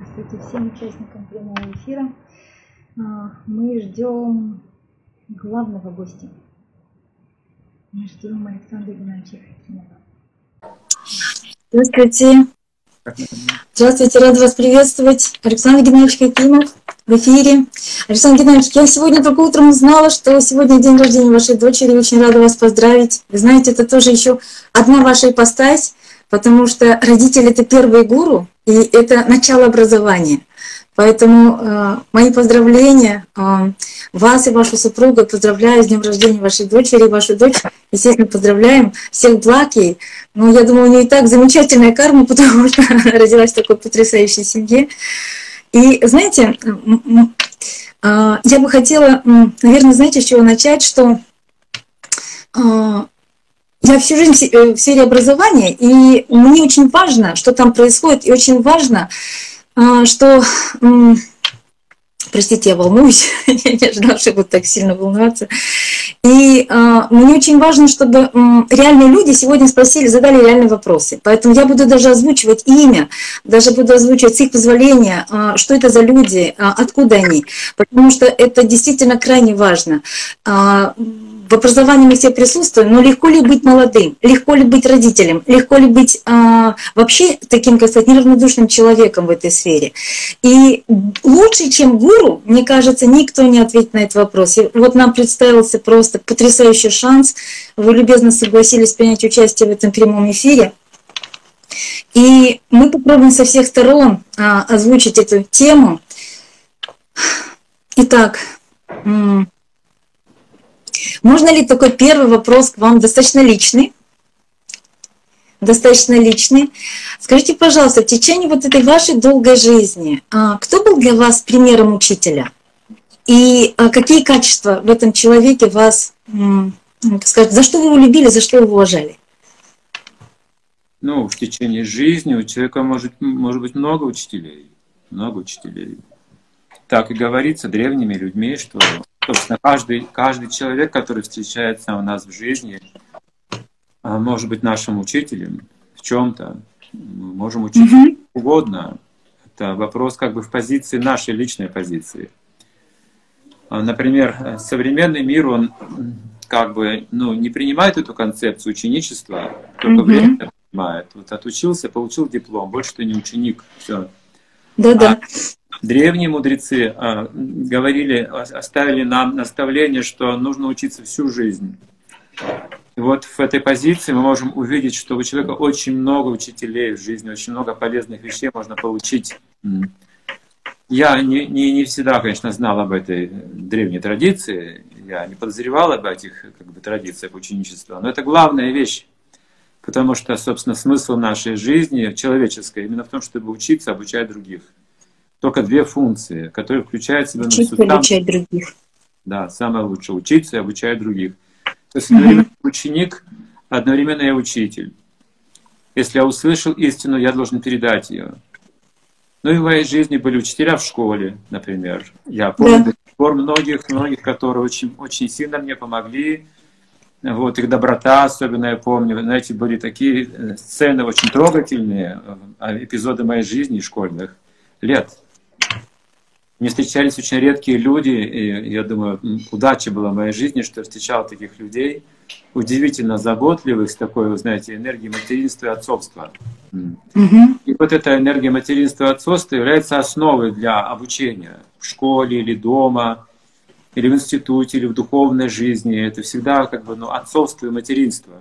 Здравствуйте всем участникам прямого эфира. А, мы ждем главного гостя. Мы ждем Александра Геннадьевича Хакимова. Здравствуйте. Здравствуйте, рада вас приветствовать. Александр Геннадьевич Хакимов в эфире. Александр Геннадьевич, я сегодня только утром узнала, что сегодня день рождения вашей дочери. Очень рада вас поздравить. Вы знаете, это тоже еще одна ваша ипостась, потому что родители — это первые гуру, и это начало образования. Поэтому э, мои поздравления э, вас и вашу супругу. Поздравляю с днем рождения вашей дочери. Вашу дочь, естественно, поздравляем. Всех благ ей. Ну, я думаю, у нее и так замечательная карма, потому что она родилась в такой потрясающей семье. И знаете, э, я бы хотела, наверное, знаете, с чего начать, что э, я всю жизнь э, в сфере образования, и мне очень важно, что там происходит, и очень важно, а, что... Простите, я волнуюсь, я не ожидала, что буду так сильно волноваться. И э, мне очень важно, чтобы э, реальные люди сегодня спросили, задали реальные вопросы. Поэтому я буду даже озвучивать имя, даже буду озвучивать с их позволения, э, что это за люди, э, откуда они. Потому что это действительно крайне важно. Э, в образовании мы все присутствуем, но легко ли быть молодым, легко ли быть родителем, легко ли быть а, вообще таким, как сказать, неравнодушным человеком в этой сфере. И лучше, чем гуру, мне кажется, никто не ответит на этот вопрос. И вот нам представился просто потрясающий шанс. Вы любезно согласились принять участие в этом прямом эфире. И мы попробуем со всех сторон а, озвучить эту тему. Итак, можно ли такой первый вопрос к вам достаточно личный? Достаточно личный. Скажите, пожалуйста, в течение вот этой вашей долгой жизни, а, кто был для вас примером учителя? И а, какие качества в этом человеке вас, так сказать, за что вы его любили, за что вы его уважали? Ну, в течение жизни у человека может, может быть много учителей. Много учителей. Так и говорится древними людьми, что собственно, каждый, каждый человек, который встречается у нас в жизни, а, может быть нашим учителем в чем-то. Мы можем учить mm-hmm. угодно. Это вопрос как бы в позиции нашей личной позиции. А, например, современный мир, он как бы ну, не принимает эту концепцию ученичества, только mm-hmm. время принимает. Вот отучился, получил диплом, больше ты не ученик. Все. Да-да. А Древние мудрецы а, говорили, оставили нам наставление, что нужно учиться всю жизнь. И вот в этой позиции мы можем увидеть, что у человека очень много учителей в жизни, очень много полезных вещей можно получить. Я не, не, не всегда, конечно, знал об этой древней традиции, я не подозревал об этих как бы, традициях ученичества, но это главная вещь, потому что, собственно, смысл нашей жизни человеческой именно в том, чтобы учиться, обучать других только две функции, которые включают в себя... Учить и обучать других. Да, самое лучшее. Учиться и обучать других. То есть одновременно угу. ученик, одновременно я учитель. Если я услышал истину, я должен передать ее. Ну и в моей жизни были учителя в школе, например. Я помню да. до сих пор многих, многих, которые очень, очень сильно мне помогли. Вот их доброта, особенно я помню, знаете, были такие э, сцены очень трогательные, э, эпизоды моей жизни школьных лет. Мне встречались очень редкие люди, и я думаю, удача была в моей жизни, что я встречал таких людей, удивительно заботливых, с такой, вы знаете, энергией материнства и отцовства. Mm-hmm. И вот эта энергия материнства и отцовства является основой для обучения в школе или дома, или в институте, или в духовной жизни. Это всегда как бы ну, отцовство и материнство.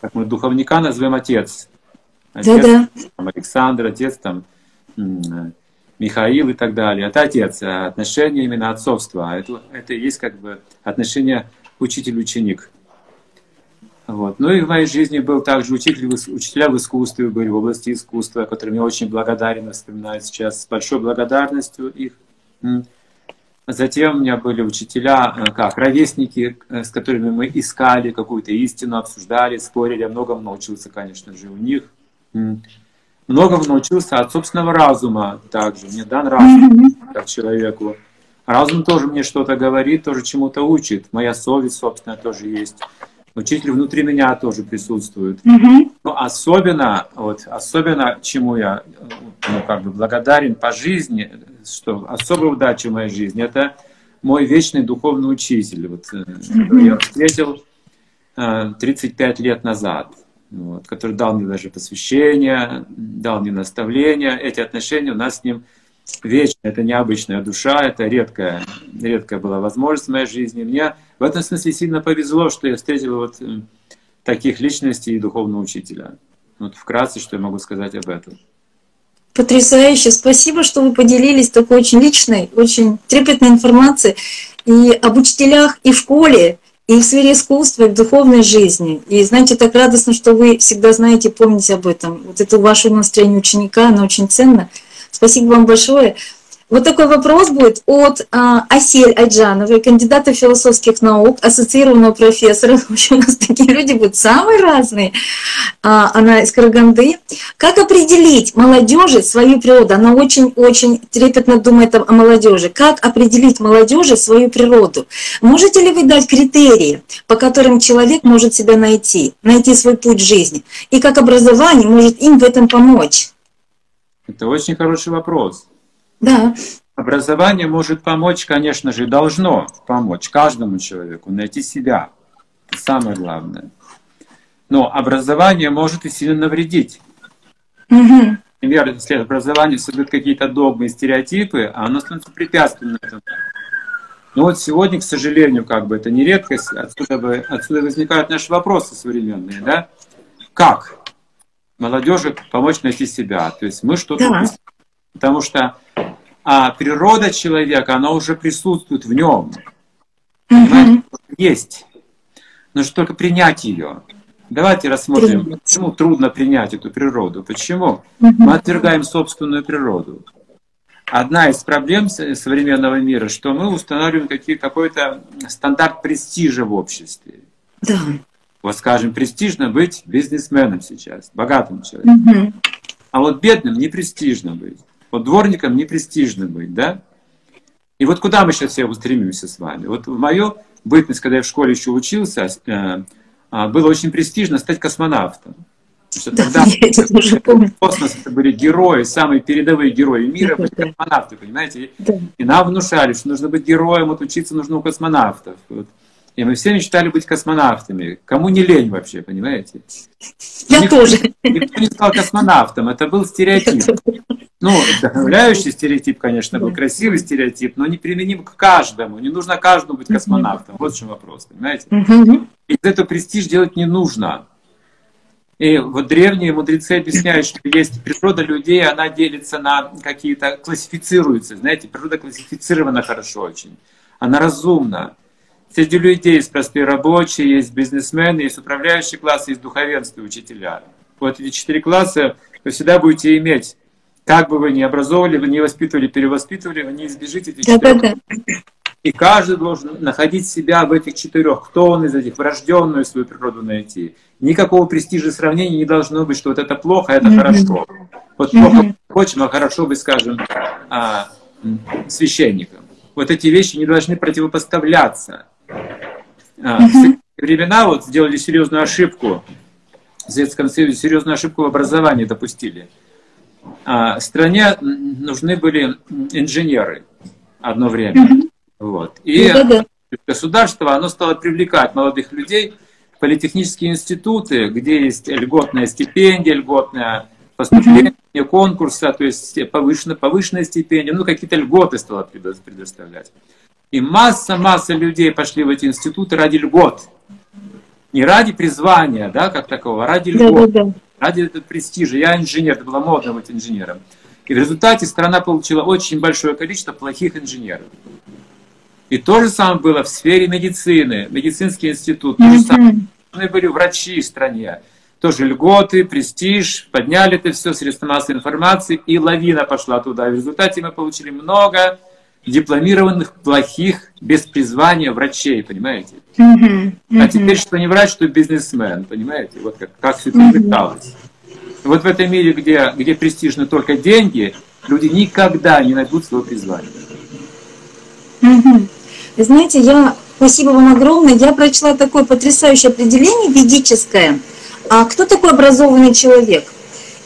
Как мы духовника называем отец. Отец Да-да. там, Александр, отец там Михаил и так далее. Это отец, а отношение именно отцовства. Это, это и есть как бы отношение учитель-ученик. Вот. Ну и в моей жизни был также учитель, учителя в искусстве были, в области искусства, которым я очень благодарен, вспоминаю сейчас с большой благодарностью их. Затем у меня были учителя, э, как ровесники, э, с которыми мы искали какую-то истину, обсуждали, спорили. Я многому научился, конечно же, у них многому научился от собственного разума также. Мне дан разум как человеку. Разум тоже мне что-то говорит, тоже чему-то учит. Моя совесть, собственно, тоже есть. Учитель внутри меня тоже присутствует. Мгм. Но особенно, вот, особенно чему я ну, как бы благодарен по жизни, что особая удача в моей жизни, это мой вечный духовный учитель, вот, э, которого я встретил э, 35 лет назад, вот, который дал мне даже посвящение, дал мне наставления. Эти отношения у нас с ним вечные, это необычная душа, это редкая, редкая была возможность в моей жизни. Мне в этом смысле сильно повезло, что я встретил вот э, таких личностей и духовного учителя. Вот вкратце, что я могу сказать об этом. Потрясающе. Спасибо, что вы поделились такой очень личной, очень трепетной информацией и об учителях и в школе, и в сфере искусства, и в духовной жизни. И знаете, так радостно, что вы всегда знаете, помните об этом. Вот это ваше настроение ученика, оно очень ценно. Спасибо вам большое. Вот такой вопрос будет от а, Асель Айджановой, кандидата философских наук, ассоциированного профессора. В общем, у нас такие люди будут самые разные. А, она из Караганды. Как определить молодежи свою природу? Она очень-очень трепетно думает о, молодежи. Как определить молодежи свою природу? Можете ли вы дать критерии, по которым человек может себя найти, найти свой путь жизни? И как образование может им в этом помочь? Это очень хороший вопрос. Да. Образование может помочь, конечно же, должно помочь каждому человеку найти себя. Это самое главное. Но образование может и сильно навредить. Мгм. Например, если образование создает какие-то догмы и стереотипы, а оно становится препятствием этому. Но вот сегодня, к сожалению, как бы это не редкость, отсюда, отсюда возникают наши вопросы современные, да? Как молодежи помочь найти себя? То есть мы что-то Да. Потому что а, природа человека, она уже присутствует в нем, Мгм. есть. Нужно только принять ее. Давайте рассмотрим, Принять. почему трудно принять эту природу. Почему? Мгм. Мы отвергаем собственную природу. Одна из проблем современного мира, что мы устанавливаем какие- какой-то стандарт престижа в обществе. Да. Вот, скажем, престижно быть бизнесменом сейчас, богатым человеком. Мгм. А вот бедным не престижно быть. Вот дворником не престижно быть, да? И вот куда мы сейчас все устремимся с вами? Вот в мою бытность, когда я в школе еще учился, э, а, было очень престижно стать космонавтом. Что Да, тогда помню. космос это были герои, самые передовые герои мира, были космонавты, понимаете? И нам внушали, что нужно быть героем, вот учиться нужно у космонавтов. Вот. И мы все мечтали быть космонавтами. Кому не лень вообще, понимаете? Я Никто- тоже. Никто не стал космонавтом, это был стереотип. Ну, вдохновляющий стереотип, конечно, был красивый стереотип, но не применим к каждому. Не нужно каждому быть космонавтом. Вот в чем вопрос, понимаете? Из этого престиж делать не нужно. И вот древние мудрецы объясняют, что есть природа людей, она делится на какие-то, классифицируется. Знаете, природа классифицирована хорошо очень. Она разумна. Среди людей есть простые рабочие, есть бизнесмены, есть управляющий класс, есть духовенство учителя. Вот эти четыре класса вы всегда будете иметь. Как бы вы ни образовывали, вы не воспитывали, перевоспитывали, вы не избежите этих четырех и каждый должен находить себя в этих четырех. Кто он из этих? Врожденную свою природу найти. Никакого престижа сравнения не должно быть, что вот это плохо, а это Мгм. хорошо. Вот Мгм. плохо хочем, а хорошо быть, скажем, а, священником. Вот эти вещи не должны противопоставляться. А, В советские времена вот сделали серьезную ошибку. В Советском Союзе серьезную ошибку в образовании допустили. А, Стране нужны были инженеры одно время. Вот. И государство, оно стало привлекать молодых людей в политехнические институты, где есть льготная стипендия, льготное поступление, конкурса, то есть повышенная, повышенная стипендия, ну какие-то льготы стало предо- предоставлять. И масса-масса людей пошли в эти институты ради льгот. Не ради призвания, да, как такого, а ради льгот Да-да-да. ради этого престижа. Я инженер, это было модно быть инженером. И в результате страна получила очень большое количество плохих инженеров. И то же самое было в сфере медицины, медицинский институт, то же самое. Были врачи в стране. Тоже льготы, престиж, подняли это все, средства массовой информации, и лавина пошла туда. И в результате мы получили много дипломированных, плохих, без призвания врачей, понимаете? Мгм. А Мгм. теперь что не врач, что бизнесмен, понимаете? Вот как, как все это пыталось. Вот в этом мире, где, где престижны только деньги, люди никогда не найдут своего призвания. Мгм. Вы знаете, я Спасибо вам огромное. Я прочла такое потрясающее определение ведическое. А кто такой образованный человек?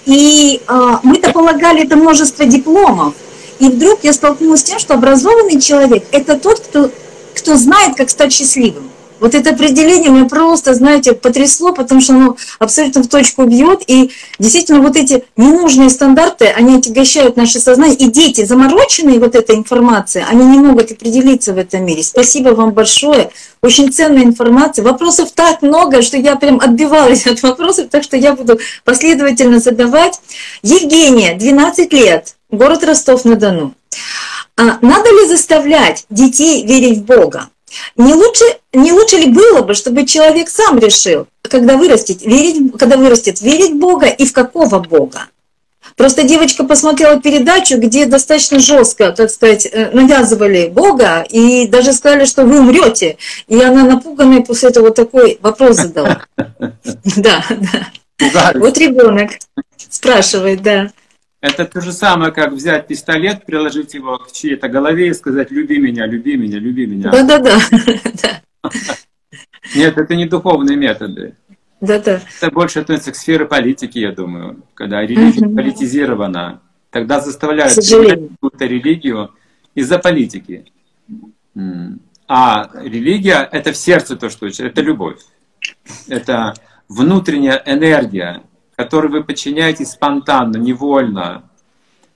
И а, мы-то полагали это множество дипломов. И вдруг я столкнулась с тем, что образованный человек – это тот, кто, кто знает, как стать счастливым. Вот это определение меня просто, знаете, потрясло, потому что оно абсолютно в точку бьет. И действительно вот эти ненужные стандарты, они отягощают наше сознание. И дети, замороченные вот этой информацией, они не могут определиться в этом мире. Спасибо вам большое. Очень ценная информация. Вопросов так много, что я прям отбивалась от вопросов, так что я буду последовательно задавать. Евгения, 12 лет, город Ростов-на-Дону. А надо ли заставлять детей верить в Бога? Не лучше, не лучше ли было бы, чтобы человек сам решил, когда вырастет, верить, когда вырастет, верить в Бога и в какого Бога? Просто девочка посмотрела передачу, где достаточно жестко, так сказать, э, навязывали Бога и даже сказали, что вы умрете. И она напуганная после этого такой вопрос задала. Да, да. Вот ребенок спрашивает, да. Это то же самое, как взять пистолет, приложить его к чьей-то голове и сказать «люби меня, люби меня, люби меня». Да-да-да. Нет, это не духовные методы. Да-да. Это больше относится к сфере политики, я думаю. Когда религия угу. политизирована, тогда заставляют какую-то религию из-за политики. А религия — это в сердце то, что это любовь. Это внутренняя энергия, которой вы подчиняетесь спонтанно, невольно,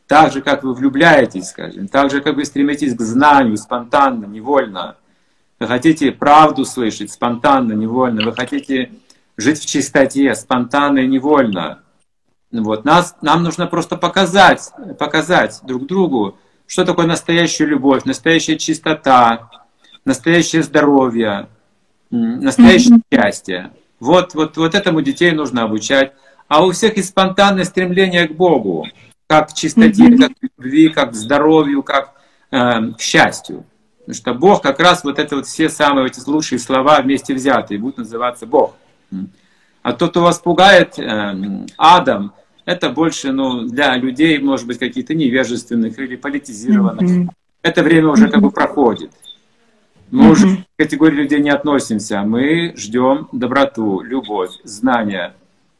так же, как вы влюбляетесь, скажем, так же, как вы стремитесь к знанию спонтанно, невольно. Вы хотите правду слышать спонтанно, невольно. Вы хотите жить в чистоте спонтанно и невольно. Вот. Нас, нам нужно просто показать, показать друг другу, что такое настоящая любовь, настоящая чистота, настоящее здоровье, настоящее mm-hmm. счастье. Вот, вот, вот этому детей нужно обучать а у всех есть спонтанное стремление к Богу, как к чистоте, mm-hmm. как к любви, как к здоровью, как э, к счастью. Потому что Бог как раз вот это вот все самые эти лучшие слова вместе взятые будут называться Бог. А тот, кто вас пугает э, Адам, это больше ну, для людей, может быть, каких-то невежественных или политизированных. Mm-hmm. Это время уже как бы проходит. Мы mm-hmm. уже к категории людей не относимся. Мы ждем доброту, любовь, знания,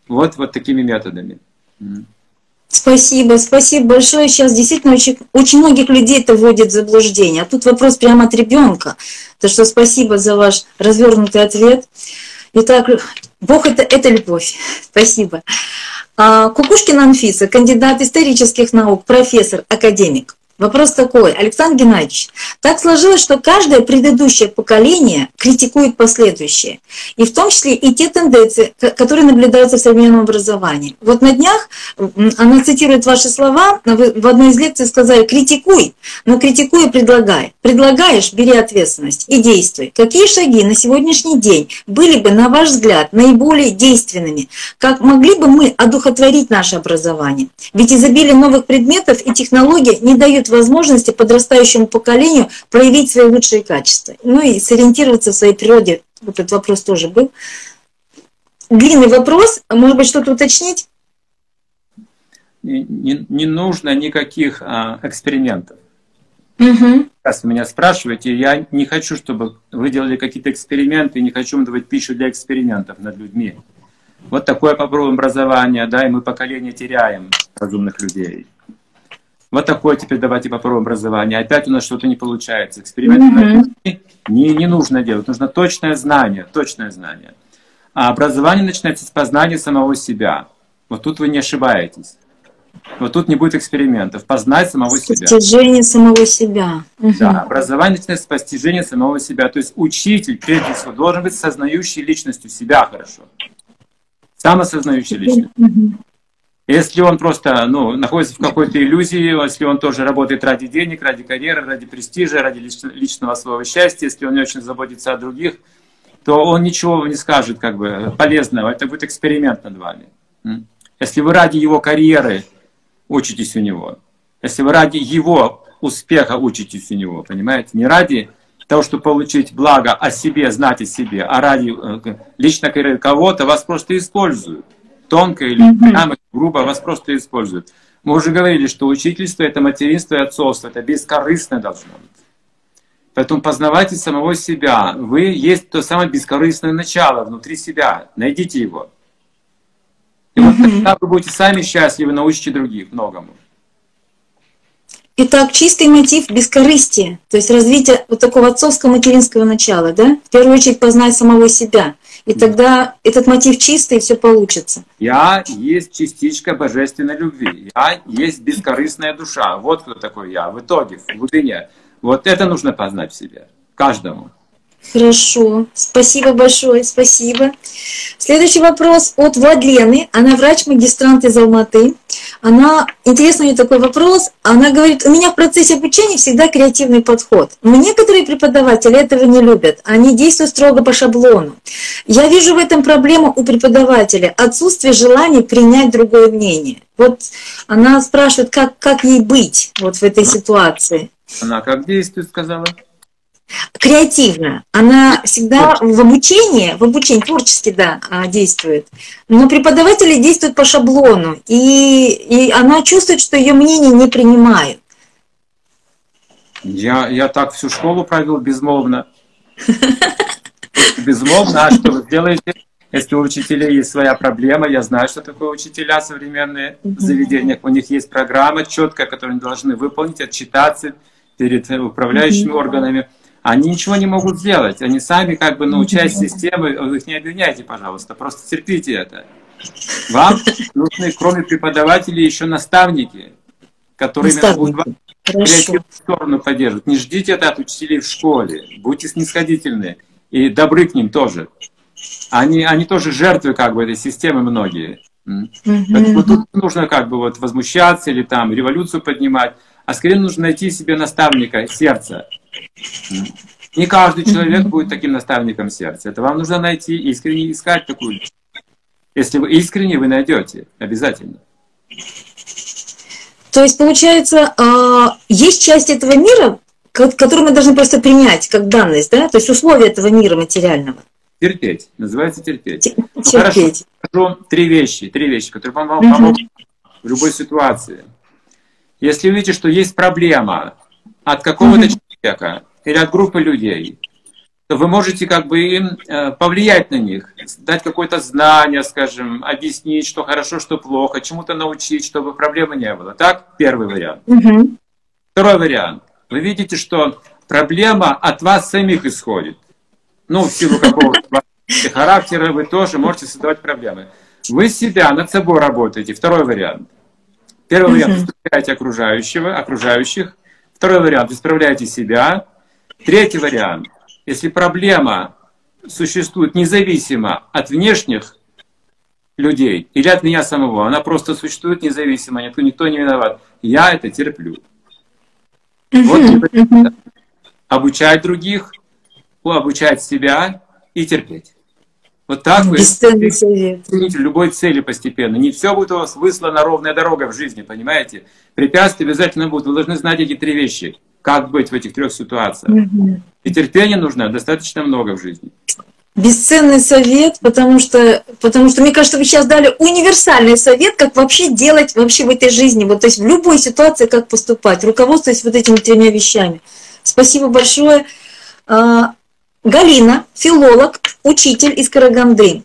вот, вот такими методами. Спасибо, спасибо большое. Сейчас действительно очень, очень многих людей это вводит в заблуждение. А тут вопрос прямо от ребенка. Так что спасибо за ваш развернутый ответ. Итак, Бог это, это любовь. Спасибо. А, Кукушкина Анфиса, кандидат исторических наук, профессор, академик. Вопрос такой, Александр Геннадьевич, так сложилось, что каждое предыдущее поколение критикует последующее, и в том числе и те тенденции, которые наблюдаются в современном образовании. Вот на днях она цитирует ваши слова, вы в одной из лекций сказали «критикуй», но критикуй и предлагай. Предлагаешь – бери ответственность и действуй. Какие шаги на сегодняшний день были бы, на ваш взгляд, наиболее действенными? Как могли бы мы одухотворить наше образование? Ведь изобилие новых предметов и технологий не дают возможности подрастающему поколению проявить свои лучшие качества. Ну и сориентироваться в своей природе. Вот этот вопрос тоже был. Длинный вопрос. Может быть, что-то уточнить? Не, не, не нужно никаких а, экспериментов. Угу. Раз вы меня спрашиваете, я не хочу, чтобы вы делали какие-то эксперименты, не хочу давать пищу для экспериментов над людьми. Вот такое попробуем образование, да, и мы поколение теряем разумных людей. Вот такое теперь давайте попробуем образование. Опять у нас что-то не получается. Эксперименты mm-hmm. не, не нужно делать. Нужно точное знание, точное знание. А образование начинается с познания самого себя. Вот тут вы не ошибаетесь. Вот тут не будет экспериментов. Познать самого себя. Постижение самого себя. Да, образование начинается с постижения самого себя. То есть учитель, прежде всего, должен быть сознающий личностью себя хорошо. Самосознающей личностью. Если он просто ну, находится в какой-то иллюзии, если он тоже работает ради денег, ради карьеры, ради престижа, ради личного своего счастья, если он не очень заботится о других, то он ничего не скажет как бы полезного. Это будет эксперимент над вами. Если вы ради его карьеры учитесь у него, если вы ради его успеха учитесь у него, понимаете, не ради того, чтобы получить благо о себе, знать о себе, а ради э, лично карьеры кого-то, вас просто используют тонко или прямо, грубо вас просто используют. Мы уже говорили, что учительство – это материнство и отцовство, это бескорыстно должно быть. Поэтому познавайте самого себя. Вы есть то самое бескорыстное начало внутри себя. Найдите его. И вот тогда вы будете сами счастливы, научите других многому. Итак, чистый мотив бескорыстия, то есть развитие вот такого отцовского материнского начала, да? В первую очередь познать самого себя. И тогда этот мотив чистый, и все получится. Я есть частичка божественной любви. Я есть бескорыстная душа. Вот кто такой я. В итоге, в глубине. Вот это нужно познать в себе. Каждому. Хорошо, спасибо большое, спасибо. Следующий вопрос от Владлены. Она врач-магистрант из Алматы. Она, интересный у нее такой вопрос, она говорит, у меня в процессе обучения всегда креативный подход. Но некоторые преподаватели этого не любят, они действуют строго по шаблону. Я вижу в этом проблему у преподавателя, отсутствие желания принять другое мнение. Вот она спрашивает, как, как ей быть вот в этой ситуации. Она как действует, сказала? Креативно. Она всегда в обучении, в обучении творчески, да, а, действует. Но преподаватели действуют по шаблону, и, и она чувствует, что ее мнение не принимают. Я, я так всю школу провел безмолвно. Безмолвно, а что вы сделаете? Если у учителей есть своя проблема, я знаю, что такое учителя современные в заведениях. У них есть программа четкая, которую они должны выполнить, отчитаться перед управляющими органами они ничего не могут сделать. Они сами как бы, ну, часть системы, вы их не обвиняйте, пожалуйста, просто терпите это. Вам нужны, кроме преподавателей, еще наставники, которые будут вас сторону поддерживать. Не ждите это от учителей в школе. Будьте снисходительны и добры к ним тоже. Они, они тоже жертвы как бы этой системы многие. Поэтому тут нужно как бы вот возмущаться или там революцию поднимать, а скорее нужно найти себе наставника сердца, не каждый человек будет таким наставником сердца. Это вам нужно найти, искренне искать такую. Если вы искренне, вы найдете. Обязательно. То есть, получается, а, есть часть этого мира, которую мы должны просто принять как данность, да? То есть условия этого мира материального. Терпеть. Называется терпеть. терпеть. Ну, хорошо. Скажу три вещи, три вещи, которые вам помогут угу. в любой ситуации. Если видите, что есть проблема от какого-то угу человека или от группы людей, то вы можете как бы им э, повлиять на них, дать какое-то знание, скажем, объяснить, что хорошо, что плохо, чему-то научить, чтобы проблемы не было. Так, первый вариант. Угу. Второй вариант. Вы видите, что проблема от вас самих исходит. Ну, в силу какого-то характера вы тоже можете создавать проблемы. Вы себя над собой работаете. Второй вариант. Первый вариант. Вы окружающего, окружающих. Второй вариант, исправляйте себя. Третий вариант, если проблема существует независимо от внешних людей или от меня самого, она просто существует независимо, никто, никто не виноват. Я это терплю. Вот обучать других, обучать себя и терпеть. Вот так вы достигнете любой цели постепенно. Не все будет у вас выслана ровная дорога в жизни, понимаете? Препятствия обязательно будут. Вы должны знать эти три вещи. Как быть в этих трех ситуациях. Угу. И терпения нужно достаточно много в жизни. Бесценный совет, потому что, потому что, мне кажется, вы сейчас дали универсальный совет, как вообще делать вообще в этой жизни, вот, то есть в любой ситуации, как поступать, руководствуясь вот этими тремя вещами. Спасибо большое. Галина, филолог, учитель из Караганды.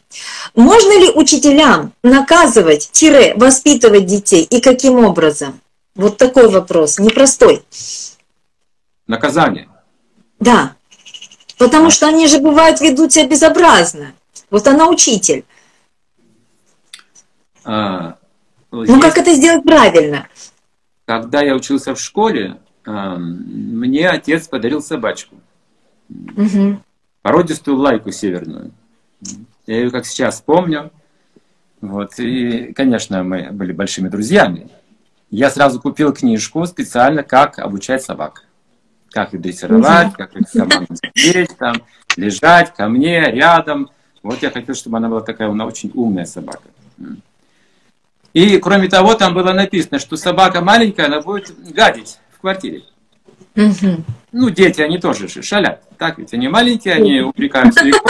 Можно ли учителям наказывать, тире, воспитывать детей и каким образом? Вот такой вопрос, непростой. Наказание? Да, потому что они же бывают ведут себя безобразно. Вот она учитель. А, ну есть... как это сделать правильно? Когда я учился в школе, мне отец подарил собачку. Угу породистую лайку северную. Я ее как сейчас помню. Вот. И, конечно, мы были большими друзьями. Я сразу купил книжку специально, как обучать собак. Как их дрессировать, как их команду сидеть, там, лежать ко мне, рядом. Вот я хотел, чтобы она была такая, она очень умная собака. И, кроме того, там было написано, что собака маленькая, она будет гадить в квартире. Угу. Ну, дети, они тоже шалят. Так ведь они маленькие, они упрекаются легко.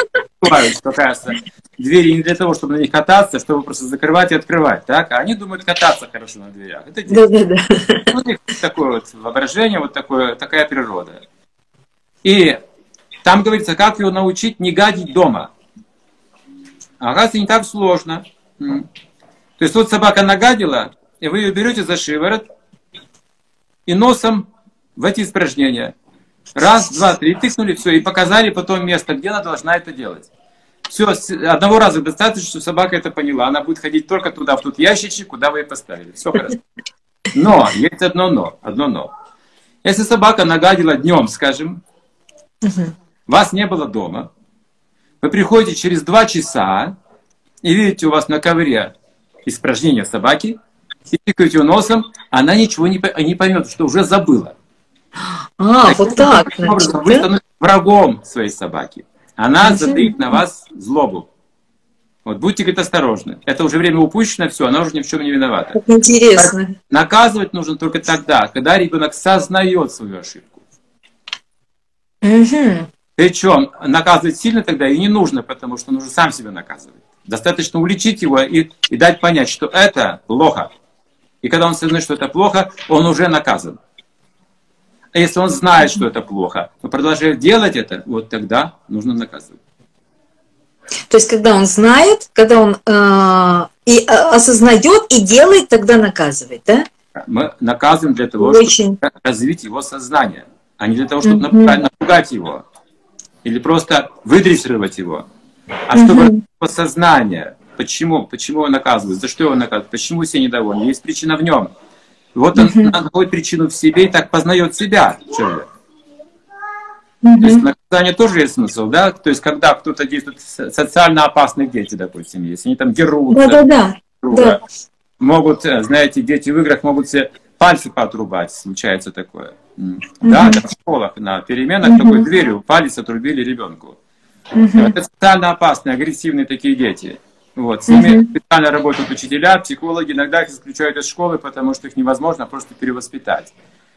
Что, кажется, двери не для того, чтобы на них кататься, чтобы просто закрывать и открывать, так? А они думают кататься хорошо на дверях. Это дети. Да, да, да. У них такое вот воображение, вот такое, такая природа. И там говорится, как его научить не гадить дома. А раз не так сложно. То есть вот собака нагадила, и вы ее берете за шиворот и носом в эти испражнения. Раз, два, три, тыкнули, все, и показали потом место, где она должна это делать. Все, одного раза достаточно, что собака это поняла. Она будет ходить только туда, в тот ящичек, куда вы ее поставили. Все хорошо. Но, есть одно но, одно но. Если собака нагадила днем, скажем, вас не было дома, вы приходите через два часа и видите у вас на ковре испражнение собаки, и тыкаете ее носом, она ничего не, не поймет, что уже забыла. А, Таким вот так. Образом, вы становитесь врагом своей собаки. Она затаит на вас злобу. Вот будьте, говорит, осторожны. Это уже время упущено, все, она уже ни в чем не виновата. Как интересно. Наказывать нужно только тогда, когда ребенок сознает свою ошибку. Угу. Причем наказывать сильно тогда и не нужно, потому что уже сам себя наказывает. Достаточно уличить его и, и дать понять, что это плохо. И когда он сознает, что это плохо, он уже наказан. А если он знает, что это плохо, но продолжает делать это, вот тогда нужно наказывать. То есть, когда он знает, когда он э, и э, осознает и делает, тогда наказывает, да? Мы наказываем для того, Очень. чтобы развить его сознание, а не для того, чтобы напугать, напугать его или просто выдрессировать его, а чтобы mm его сознание. Почему? Почему его наказывают? За что его наказывают? Почему все недовольны? Есть причина в нем. Вот он находит причину в себе и так познает себя человек. Mm-hmm. То есть наказание тоже есть смысл, да? То есть когда кто-то действует, социально опасные дети, допустим, если они там дерутся, да, да, да. могут, э, знаете, дети в играх могут себе пальцы поотрубать, случается такое. Mm-hmm. Да, в школах на переменах mm-hmm. такой дверью палец отрубили ребенку. Mm-hmm. Это социально опасные, агрессивные такие дети. Вот. С ними mm-hmm. специально работают учителя, психологи, иногда их исключают из школы, потому что их невозможно просто перевоспитать.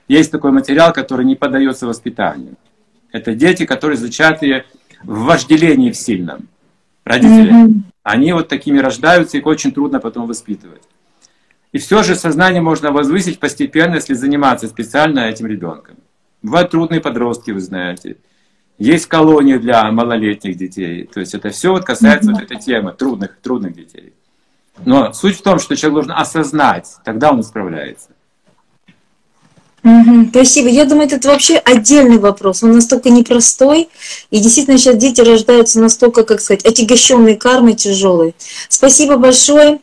Есть такой материал, который не поддается воспитанию. Это дети, которые зачатые в вожделении в сильном. Родители. Mm-hmm. Они вот такими рождаются, их очень трудно потом воспитывать. И все же сознание можно возвысить постепенно, если заниматься специально этим ребенком. Бывают трудные подростки, вы знаете. Есть колонии для малолетних детей. То есть это все вот касается mm-hmm. вот этой темы трудных, трудных детей. Но суть в том, что человек должен осознать, тогда он справляется. Угу, спасибо. Я думаю, это вообще отдельный вопрос. Он настолько непростой. И действительно сейчас дети рождаются настолько, как сказать, отягощенные кармой тяжелой. Спасибо большое.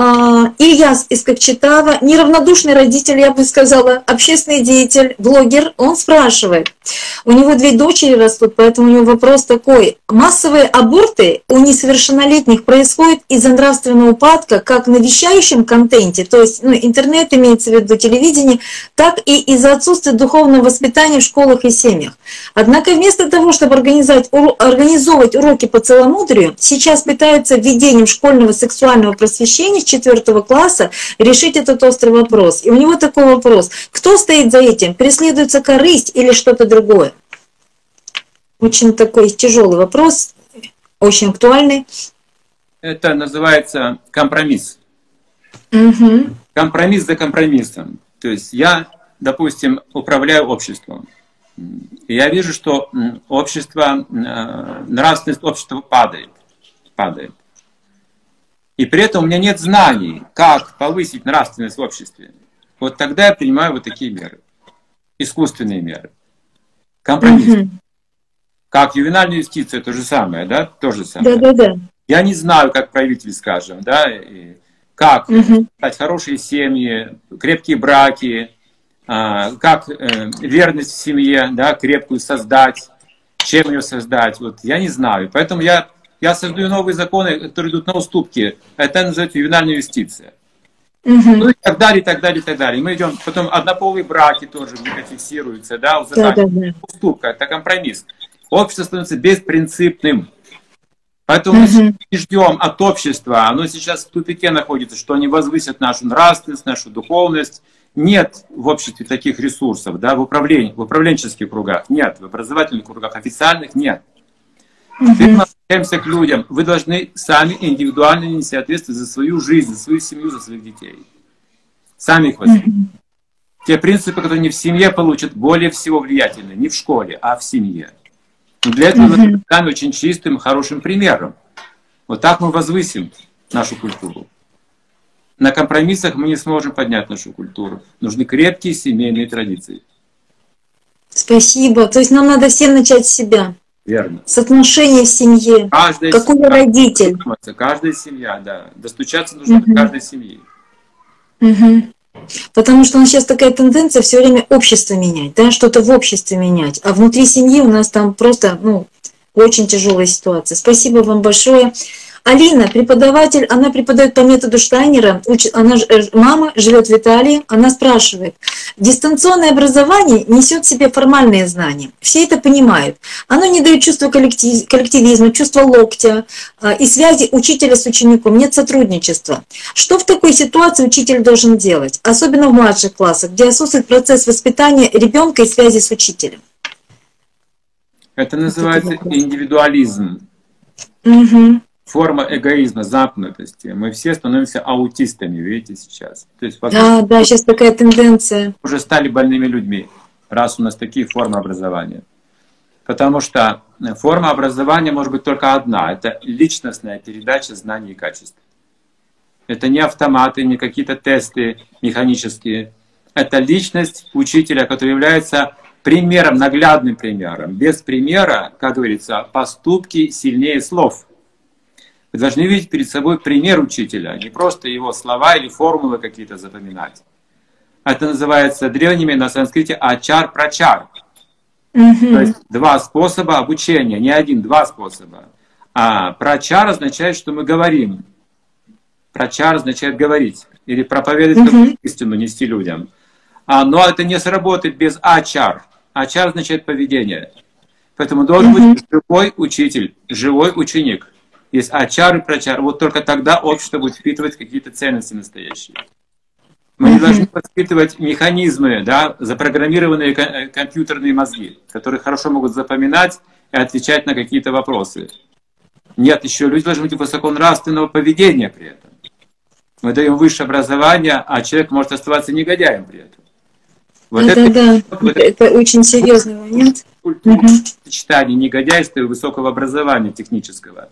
А, Ильяс из Кокчетава, неравнодушный родитель, я бы сказала, общественный деятель, блогер, он спрашивает, у него две дочери растут, поэтому у него вопрос такой, массовые аборты у несовершеннолетних происходят из-за нравственного упадка как на вещающем контенте, то есть ну, интернет имеется в виду телевидение, так и из-за отсутствия духовного воспитания в школах и семьях. Однако вместо того, чтобы организовать, организовывать уроки по целомудрию, сейчас пытаются введением школьного сексуального просвещения четвертого класса решить этот острый вопрос. И у него такой вопрос. Кто стоит за этим? Преследуется корысть или что-то другое? Очень такой тяжелый вопрос, очень актуальный. Это называется компромисс. Угу. Компромисс за компромиссом. То есть я, допустим, управляю обществом. Я вижу, что общество, э, нравственность общества падает. падает. И при этом у меня нет знаний, как повысить нравственность в обществе. Вот тогда я принимаю вот такие меры. Искусственные меры. Компромисс. Mm-hmm. Как ювенальная юстиция, то же самое, да? То же самое. Да, да, да. Я не знаю, как правитель, скажем, да, и как mm-hmm. создать хорошие семьи, крепкие браки, а, как э, верность в семье, да, крепкую создать, чем ее создать. Вот я не знаю. Поэтому я я создаю новые законы, которые идут на уступки. Это называется ювенальная юстиция. Угу. Ну и так далее, и так далее, и так далее. Мы идем, потом однополые браки тоже фиксируются, да, да, да, да. уступка, это компромисс. Общество становится беспринципным. Поэтому угу. мы ждем от общества, оно сейчас в тупике находится, что они возвысят нашу нравственность, нашу духовность. Нет в обществе таких ресурсов, да, в управлении, в управленческих кругах нет, в образовательных кругах официальных нет. Мы обращаемся к людям. Вы должны сами индивидуально нести ответственность за свою жизнь, за свою семью, за своих детей. Сами их воспитывать. те принципы, которые не в семье получат, более всего влиятельны. Не в школе, а в семье. Но для этого mm-hmm. мы станем очень чистым, хорошим примером. Вот так мы возвысим нашу культуру. На компромиссах мы не сможем поднять нашу культуру. Нужны крепкие семейные традиции. Спасибо. То есть нам надо всем начать с себя. Верно. С отношений в семье. Каждая Какой семья, родитель. Каждая семья, да. Достучаться нужно Мгм. до каждой семьи. Мгм. Потому что у нас сейчас такая тенденция все время общество менять, да, что-то в обществе менять. А внутри семьи у нас там просто, ну, очень тяжелая ситуация. Спасибо вам большое. Алина, преподаватель, она преподает по методу Штайнера, уч- она, э, мама живет в Италии, она спрашивает, дистанционное образование несет в себе формальные знания, все это понимают, оно не дает чувства коллектив- коллективизма, чувства локтя а, и связи учителя с учеником, нет сотрудничества. Что в такой ситуации учитель должен делать, особенно в младших классах, где отсутствует процесс воспитания ребенка и связи с учителем? Это называется индивидуализм. Мгм. Форма эгоизма, замкнутости. Мы все становимся аутистами, видите, сейчас. То есть Да, да, сейчас такая тенденция. уже стали больными людьми, раз у нас такие формы образования. Потому что э, форма образования может быть только одна. Это личностная передача знаний и качеств. Это не автоматы, не какие-то тесты механические. Это личность учителя, который является примером, наглядным примером. Без примера, как говорится, поступки сильнее слов. Вы должны видеть перед собой пример учителя, не просто его слова или формулы какие-то запоминать. Это называется древними на санскрите ачар-прачар. То Мгм. есть два способа обучения, не один, два способа. А прачар означает, что мы говорим. Прачар означает говорить или проповедовать какую-то истину, нести людям. А, но это не сработает без ачар. Ачар означает поведение. Поэтому должен Мгм. быть живой учитель, живой ученик. Есть ачар и прачар. Вот только тогда общество будет впитывать какие-то ценности настоящие. Мы не должны воспитывать механизмы, да, запрограммированные э, компьютерные мозги, которые хорошо могут запоминать и отвечать на какие-то вопросы. Нет, еще люди должны быть высоконравственного поведения при этом. Мы даем высшее образование, а человек может оставаться негодяем при этом. Вот да, это да, вот да. Это очень серьезный момент. культура сочетания негодяйства и высокого образования технического.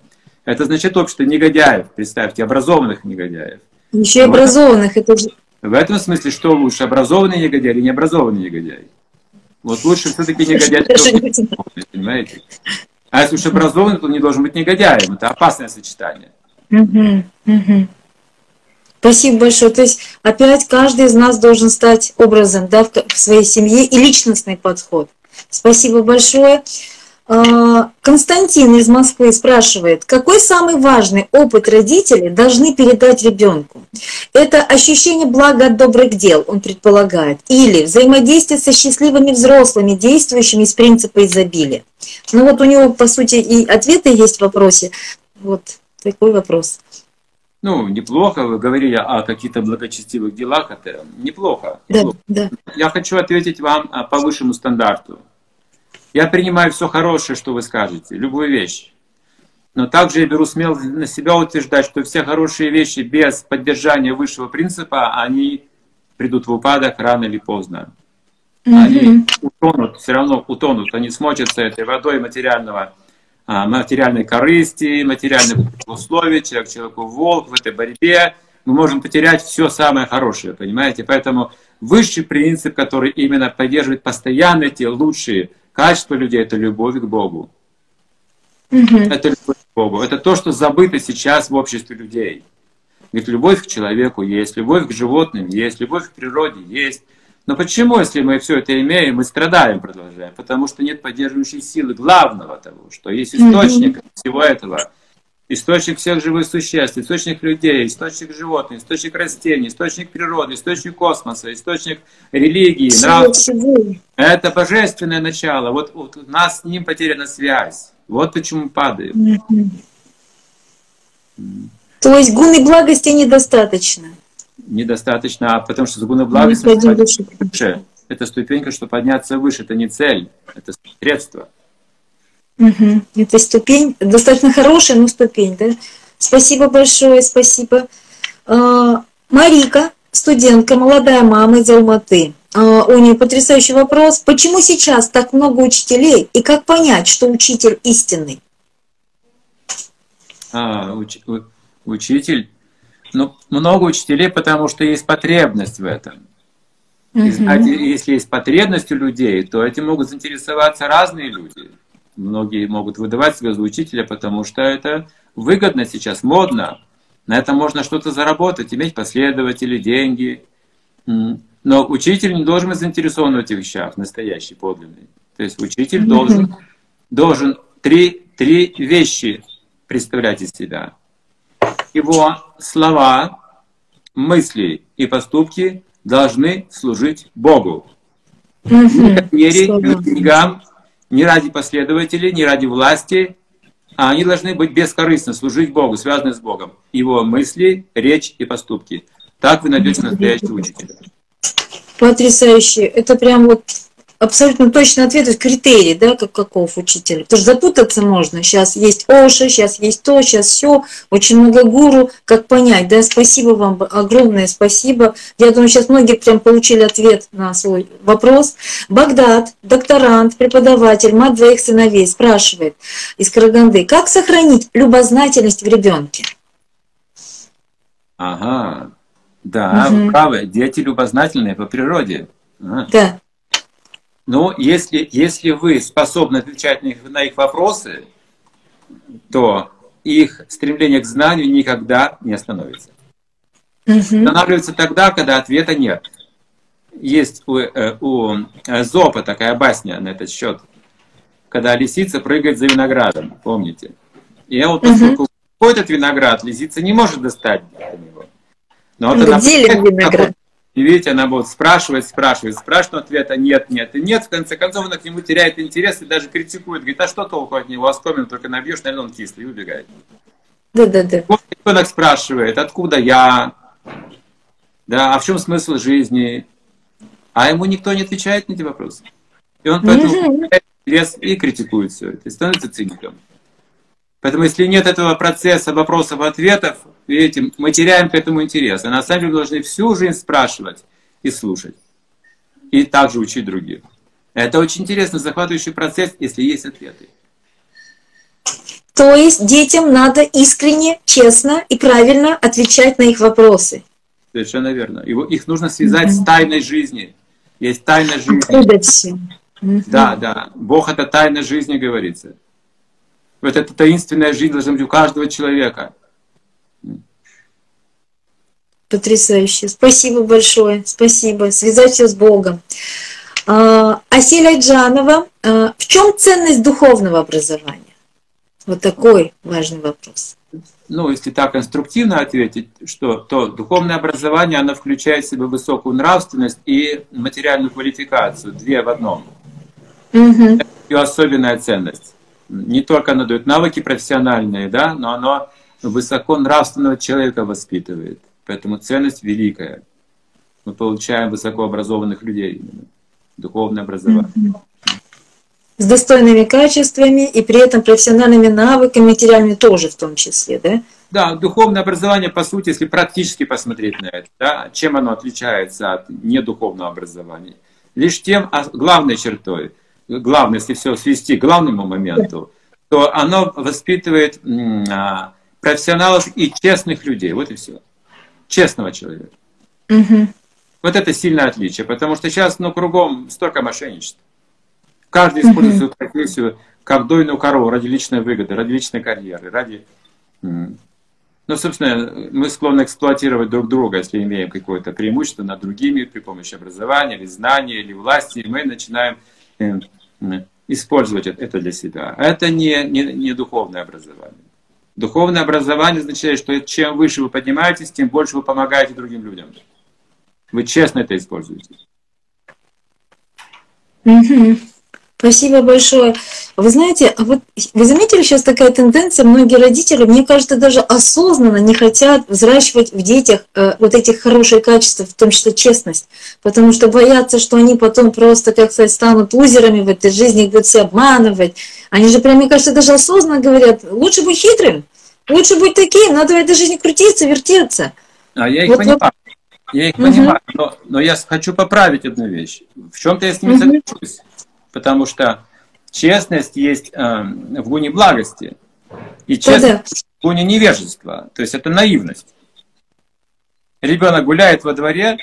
Это значит общество негодяев, представьте, образованных негодяев. Еще Вот. образованных. Это же В этом смысле что лучше, образованный негодяй или необразованный негодяй? Вот лучше все-таки негодяй, кто понимаете? А если уж образованный, то он не должен быть негодяем. Это опасное сочетание. Мгм, мгм. Спасибо большое. То есть опять каждый из нас должен стать образом да, в своей семье и личностный подход. Спасибо большое. А, Константин из Москвы спрашивает, какой самый важный опыт родители должны передать ребенку? Это ощущение блага от добрых дел, он предполагает, или взаимодействие со счастливыми взрослыми, действующими из принципа изобилия. Ну вот у него, по сути, и ответы есть в вопросе. Вот такой вопрос. Ну, неплохо, вы говорили о каких-то благочестивых делах, это неплохо. Да, неплохо. да. Я хочу ответить вам а, по высшему стандарту. Я принимаю все хорошее, что вы скажете, любую вещь. Но также я беру смело на себя утверждать, что все хорошие вещи без поддержания высшего принципа, они придут в упадок рано или поздно. Они утонут, все равно утонут, они смочатся этой водой материального, а, материальной корысти, материальных условий, человек человеку волк в этой борьбе. Мы можем потерять все самое хорошее, понимаете? Поэтому высший принцип, который именно поддерживает постоянно эти лучшие качества людей, это любовь к Богу. Мгм. Это любовь к Богу. Это то, что забыто сейчас в обществе людей. Ведь любовь к человеку есть, любовь к животным есть, любовь к природе есть. Но почему, если мы все это имеем, мы страдаем, продолжаем? Потому что нет поддерживающей силы главного того, что есть источник всего этого. Источник всех живых существ, источник людей, источник животных, источник растений, источник природы, источник космоса, источник религии, всего. Это божественное начало. Вот, вот у нас с ним потеряна связь. Вот почему падаем. Мгм. То есть гуны благости недостаточно. Недостаточно, а потому что Мы благости выше. Это ступенька, чтобы подняться выше. Это не цель, это средство. Мгм. Это ступень, достаточно хорошая, но ступень, да? Спасибо большое, спасибо. А, Марика, студентка, молодая мама из Алматы. а, у нее потрясающий вопрос. Почему сейчас так много учителей и как понять, что учитель истинный? А, уч, учитель. Ну, много учителей, потому что есть потребность в этом. Знаете, если есть потребность у людей, то этим могут заинтересоваться разные люди. Многие могут выдавать себя за учителя, потому что это выгодно сейчас, модно. На этом можно что-то заработать, иметь последователей, деньги. Но учитель не должен быть заинтересован в этих вещах, настоящий, подлинный. То есть учитель должен, должен три, три вещи представлять из себя. Его слова, мысли и поступки должны служить Богу. Не деньгам, не ради последователей, не ради власти, а они должны быть бескорыстно, служить Богу, связаны с Богом. Его мысли, речь и поступки. Так вы найдете настоящего учителя. Потрясающе. Это прям вот абсолютно точный ответ, то есть критерий, да, как каков учитель. Потому что запутаться можно. Сейчас есть Оша, сейчас есть то, сейчас все. Очень много гуру. Как понять, да? Спасибо вам, огромное спасибо. Я думаю, сейчас многие прям получили ответ на свой вопрос. Багдад, докторант, преподаватель, мать двоих сыновей, спрашивает из Караганды, как сохранить любознательность в ребенке? Ага, да, угу. правы. Дети любознательные по природе. Ага. Да. Но если, если вы способны отвечать на их, на их вопросы, то их стремление к знанию никогда не остановится. Угу. Останавливается тогда, когда ответа нет. Есть у, э, у Зопа такая басня на этот счет, когда лисица прыгает за виноградом, помните? И вот поскольку угу. этот виноград, лисица не может достать до него. Но вот она виноград. И видите, она будет спрашивать, спрашивать, спрашивать, но ответа нет, нет и нет. В конце концов, она к нему теряет интерес и даже критикует. Говорит, а что толку от него? Оскомину только набьешь, наверное, он кислый и убегает. Да-да-да. Вот ребенок спрашивает, откуда я? Да, а в чем смысл жизни? А ему никто не отвечает на эти вопросы. И он поэтому теряет интерес и критикует все это, и становится циником. Поэтому если нет этого процесса вопросов-ответов, видите, мы теряем к этому интерес. А на самом деле мы должны всю жизнь спрашивать и слушать. И также учить других. Это очень интересный, захватывающий процесс, если есть ответы. То есть детям надо искренне, честно и правильно отвечать на их вопросы. Совершенно верно. Его, их нужно связать mm-hmm. с тайной жизни. Есть тайна жизни. Откуда все? Mm-hmm. Да, да. Бог это тайна жизни, говорится. Вот эта таинственная жизнь должна быть у каждого человека. Потрясающе. Спасибо большое. Спасибо. Связать все с Богом. А, Аселя Джанова. А, в чем ценность духовного образования? Вот такой важный вопрос. Ну, если так конструктивно ответить, что то духовное образование, оно включает в себя высокую нравственность и материальную квалификацию, две в одном. Угу. Это ее особенная ценность не только оно дает навыки профессиональные, да, но оно высоко нравственного человека воспитывает. Поэтому ценность великая. Мы получаем высокообразованных людей, именно, духовное образование. С достойными качествами и при этом профессиональными навыками, материальными тоже в том числе, да? Да, духовное образование, по сути, если практически посмотреть на это, да, чем оно отличается от недуховного образования? Лишь тем, а главной чертой – главное, если все свести к главному моменту, то оно воспитывает а, профессионалов и честных людей. Вот и все. Честного человека. Угу. Вот это сильное отличие, потому что сейчас ну, кругом столько мошенничества. Каждый использует свою профессию как дойную корову ради личной выгоды, ради личной карьеры, ради... Ну, собственно, мы склонны эксплуатировать друг друга, если имеем какое-то преимущество над другими при помощи образования, или знания, или власти, и мы начинаем э, использовать это для себя. Это не, не, не духовное образование. Духовное образование означает, что чем выше вы поднимаетесь, тем больше вы помогаете другим людям. Вы честно это используете. Mm-hmm. Спасибо большое. Вы знаете, а вот вы заметили сейчас такая тенденция, многие родители, мне кажется, даже осознанно не хотят взращивать в детях э, вот этих хорошие качества, в том числе честность, потому что боятся, что они потом просто, как сказать, станут лузерами в этой жизни, их будут все обманывать. Они же прям, мне кажется, даже осознанно говорят, лучше быть хитрым, лучше быть таким, надо в этой жизни крутиться, вертеться. А я их вот, понимаю. Я их понимаю, но, но я хочу поправить одну вещь. В чем-то я с ними соглашусь. Потому что честность есть э, в гуне благости. И честность в гуне невежества. То есть это наивность. Ребенок гуляет во дворе,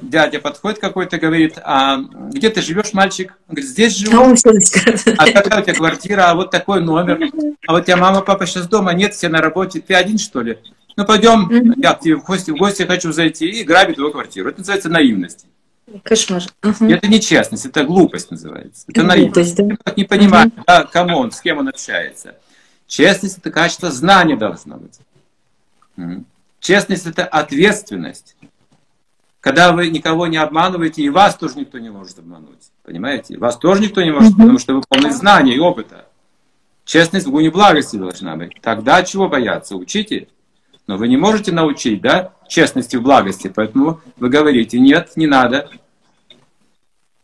дядя подходит какой-то, говорит, а где ты живешь, мальчик? Он говорит, здесь живу. А какая у тебя квартира? А вот такой номер. А вот у тебя мама, папа сейчас дома, нет, все на работе. Ты один, что ли? Ну, пойдем, я к тебе в гости, в гости хочу зайти и грабить твою квартиру. Это называется наивность. Кошмар. Угу. Это не честность, это глупость называется. Это наивность. Да? Не понимает, угу. да, кому он, с кем он общается. Честность – это качество знания должно быть. Честность – это ответственность. Когда вы никого не обманываете, и вас тоже никто не может обмануть. Понимаете? Вас тоже никто не может, потому что вы полны знания и опыта. Честность в гуне благости должна быть. Тогда чего бояться? Учите. Но вы не можете научить, да, честности в благости. Поэтому вы говорите, нет, не надо.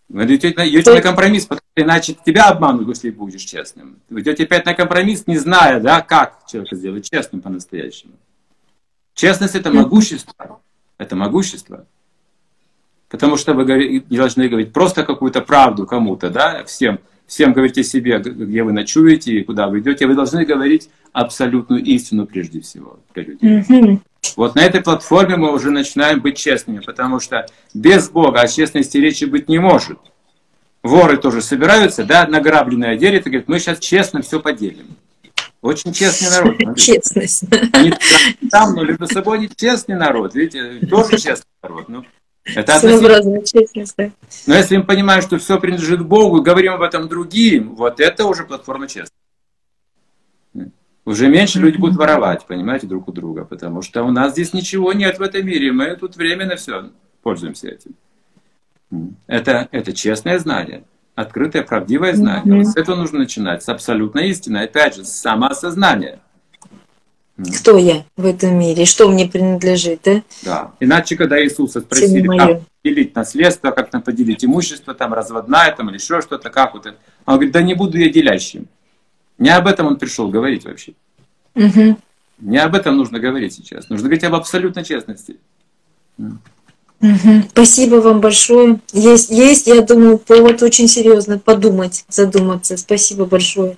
Вы идете, идете на компромисс, потому что иначе тебя обманут, если будешь честным. Вы идете опять на компромисс, не зная, да, как человека сделать честным по-настоящему. Честность это могущество. Это могущество. Потому что вы не должны говорить просто какую-то правду кому-то, да, всем. Всем говорите себе, где вы ночуете и куда вы идете. Вы должны говорить абсолютную истину прежде всего для людей. Mm-hmm. Вот на этой платформе мы уже начинаем быть честными, потому что без Бога о честности речи быть не может. Воры тоже собираются, да, награбленное делят и говорят, мы сейчас честно все поделим. Очень честный народ. Смотрите. Честность. Они там, но между собой не честный народ. Видите, тоже честный народ. Ну, это Своеобразная честность, да. Но если мы понимаем, что все принадлежит Богу, говорим об этом другим, вот это уже платформа честности. Уже меньше люди будут воровать, понимаете, друг у друга, потому что у нас здесь ничего нет в этом мире, мы тут временно все пользуемся этим. Это, это честное знание, открытое, правдивое знание. Mm-hmm. Вот с этого нужно начинать, с абсолютной истины, опять же, с самоосознания кто я в этом мире, что мне принадлежит, да? Да. Иначе, когда Иисуса спросили, как поделить наследство, как там поделить имущество, там разводная, там или еще что-то, как вот это. Он говорит, да не буду я делящим. Не об этом он пришел говорить вообще. Угу. Не об этом нужно говорить сейчас. Нужно говорить об абсолютной честности. Угу. Спасибо вам большое. Есть, есть, я думаю, повод очень серьезно подумать, задуматься. Спасибо большое.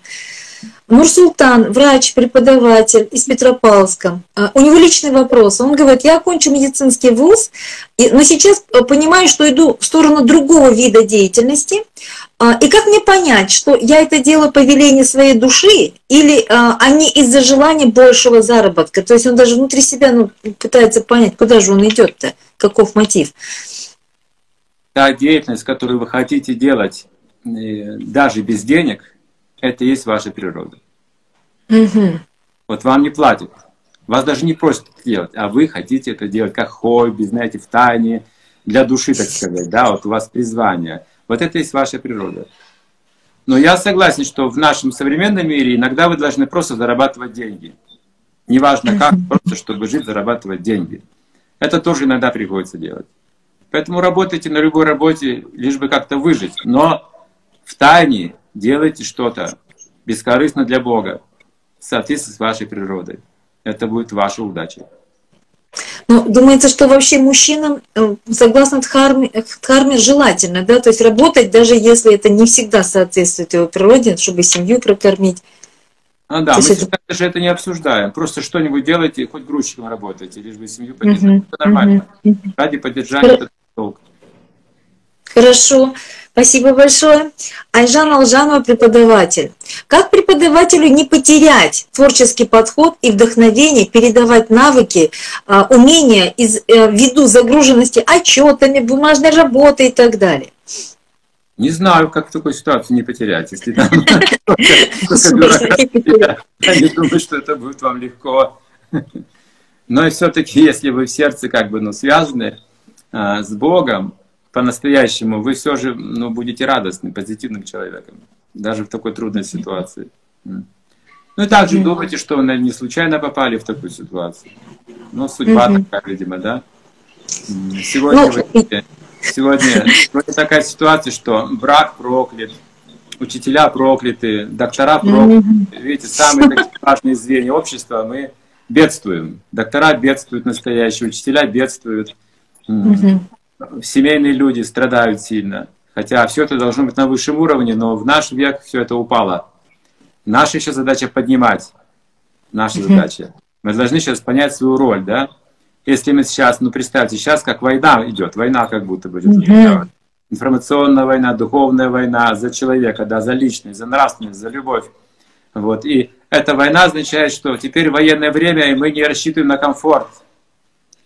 Нурсултан, врач, преподаватель из Петропавловска. А, у него личный вопрос. Он говорит, я окончу медицинский вуз, но сейчас э, понимаю, что иду в сторону другого вида деятельности. А, и как мне понять, что я это делаю по велению своей души или а, они из-за желания большего заработка? То есть он даже внутри себя ну, пытается понять, куда же он идет-то, каков мотив. Та деятельность, которую вы хотите делать э, даже без денег – это и есть ваша природа. Угу. Вот вам не платят. Вас даже не просят это делать, а вы хотите это делать как хобби, знаете, в тайне, для души, так сказать, да, вот у вас призвание. Вот это есть ваша природа. Но я согласен, что в нашем современном мире иногда вы должны просто зарабатывать деньги. Неважно как, просто чтобы жить, зарабатывать деньги. Это тоже иногда приходится делать. Поэтому работайте на любой работе, лишь бы как-то выжить. Но в тайне делайте что-то бескорыстно для Бога, в соответствии с вашей природой. Это будет ваша удача. Ну, думается, что вообще мужчинам, э, согласно Дхарме, Дхарме, желательно, да, то есть работать, даже если это не всегда соответствует его природе, чтобы семью прокормить. А, да, то мы это... даже это не обсуждаем. Просто что-нибудь делайте, хоть грузчиком работайте, лишь бы семью поддержать. это нормально. Ради поддержания это долг. Хорошо. Спасибо большое. Айжан Алжанова, преподаватель. Как преподавателю не потерять творческий подход и вдохновение, передавать навыки, а, умения из, э, ввиду загруженности отчетами, бумажной работы и так далее? Не знаю, как в такой ситуации не потерять, если там... Я не думаю, что это будет вам легко. Но все-таки, если вы в сердце как бы ну, связаны а, с Богом, по-настоящему, вы все же ну, будете радостным, позитивным человеком, даже в такой трудной ситуации. Ну и также mm-hmm. думайте, что вы не случайно попали в такую ситуацию. Ну, судьба mm-hmm. такая, видимо, да? Сегодня, ну, вы, сегодня, сегодня такая ситуация, что брак проклят, учителя прокляты, доктора прокляты. Mm-hmm. Видите, самые такие важные звенья общества мы бедствуем. Доктора бедствуют настоящие, учителя бедствуют. Мгм. Семейные люди страдают сильно. Хотя все это должно быть на высшем уровне, но в наш век все это упало. Наша еще задача поднимать. Наша задача. Мы должны сейчас понять свою роль, да? Если мы сейчас, ну представьте, сейчас как война идет, война как будто бы идет. Информационная война, духовная война за человека, да, за личность, за нравственность, за любовь. Вот. И эта война означает, что теперь военное время, и мы не рассчитываем на комфорт.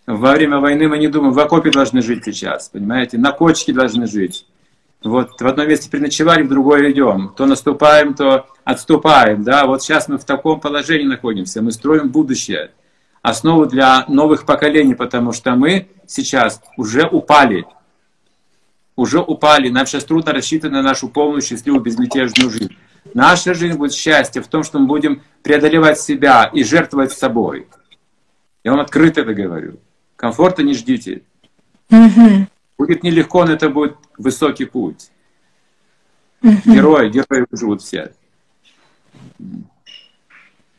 Во время войны мы не думаем, в окопе должны жить сейчас, понимаете, на кочке должны жить. Вот в одном месте переночевали, в другое идем. То наступаем, то отступаем. Да? Вот сейчас мы в таком положении находимся. Мы строим будущее. Основу для новых поколений, потому что мы сейчас уже упали. Уже упали. Нам сейчас трудно рассчитывать на нашу полную, счастливую, безмятежную жизнь. Наша жизнь будет счастье в том, что мы будем преодолевать себя и жертвовать собой. Я вам открыто это говорю. Комфорта не ждите. Мгм. Будет нелегко, но это будет высокий путь. Герои, герои живут все.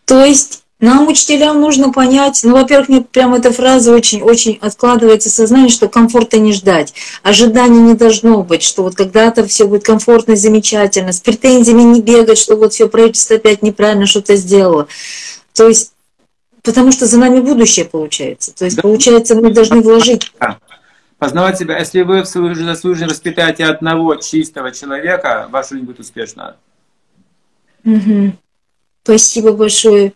То есть нам, учителям, нужно понять, ну, во-первых, мне прям эта фраза очень-очень откладывается сознание, что комфорта не ждать. Ожиданий не должно быть, что вот когда-то все будет комфортно и замечательно, с претензиями не бегать, что вот все правительство опять неправильно что-то сделало. То есть, потому что за нами будущее получается. То есть, Да. получается, мы должны вложить. Познавать себя. Если вы в свою жизнь, за свою жизнь воспитаете одного чистого человека, ваша жизнь будет успешна. Мгм. Спасибо большое.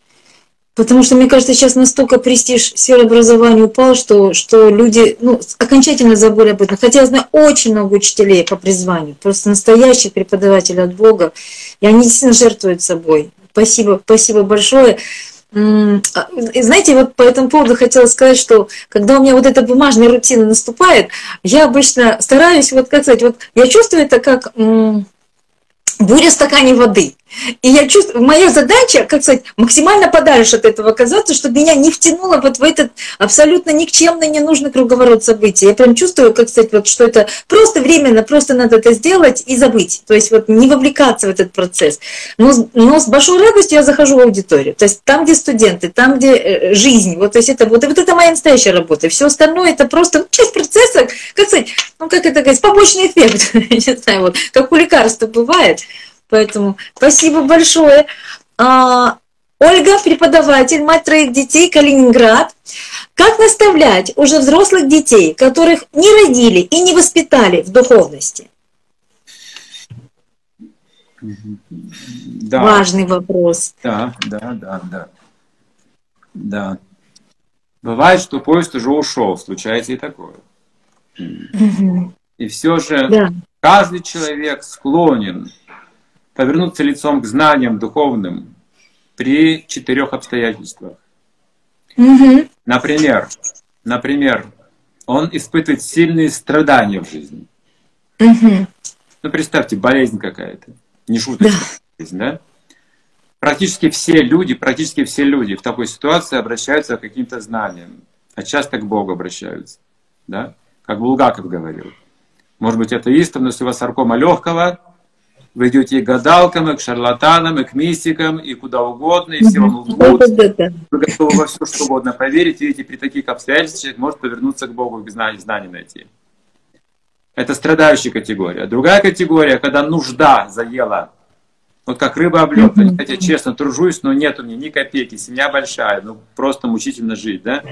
Потому что, мне кажется, сейчас настолько престиж сферы образования упал, что, что люди ну, окончательно забыли об этом. Хотя я знаю очень много учителей по призванию, просто настоящих преподавателей от Бога, и они действительно жертвуют собой. Спасибо, спасибо большое. А, и Знаете, вот по этому поводу хотела сказать, что когда у меня вот эта бумажная рутина наступает, я обычно стараюсь, вот как сказать, вот я чувствую это как буря в стакане воды. И я чувствую, моя задача, как сказать, максимально подальше от этого оказаться, чтобы меня не втянуло вот в этот абсолютно никчемный, ненужный круговорот событий. Я прям чувствую, как сказать, вот, что это просто временно, просто надо это сделать и забыть. То есть вот не вовлекаться в этот процесс. Но, но с большой радостью я захожу в аудиторию. То есть там, где студенты, там, где э, жизнь. Вот, то есть это, вот, вот это моя настоящая работа. Все остальное это просто ну, часть процесса, как сказать, ну как это сказать, побочный эффект. Не знаю, вот, как у лекарства бывает. Поэтому спасибо большое. А, Ольга, преподаватель, мать троих детей, Калининград. Как наставлять уже взрослых детей, которых не родили и не воспитали в духовности? Да, Важный вопрос. да, да, да, да. Да. Бывает, что поезд уже ушел, случается и такое. Мгм. И все же Да. каждый человек склонен повернуться лицом к знаниям духовным при четырех обстоятельствах. Мгм. Например, например, он испытывает сильные страдания в жизни. Мгм. Ну, представьте, болезнь какая-то. Не шуточная болезнь, да? Практически все люди, практически все люди в такой ситуации обращаются к каким-то знаниям. А часто к Богу обращаются. Да? Как Булгаков говорил. Может быть, атеистом, но если у вас саркома легкого, вы идете к гадалкам, и к шарлатанам, и к мистикам, и куда угодно, и все вам лгут. Вы готовы во все что угодно проверить. Видите, при таких обстоятельствах человек может повернуться к Богу и знаний найти. Это страдающая категория. Другая категория, когда нужда заела. Вот как рыба об лед. Мгм. Хотя честно тружусь, но нет у меня ни копейки, семья большая, ну просто мучительно жить, да?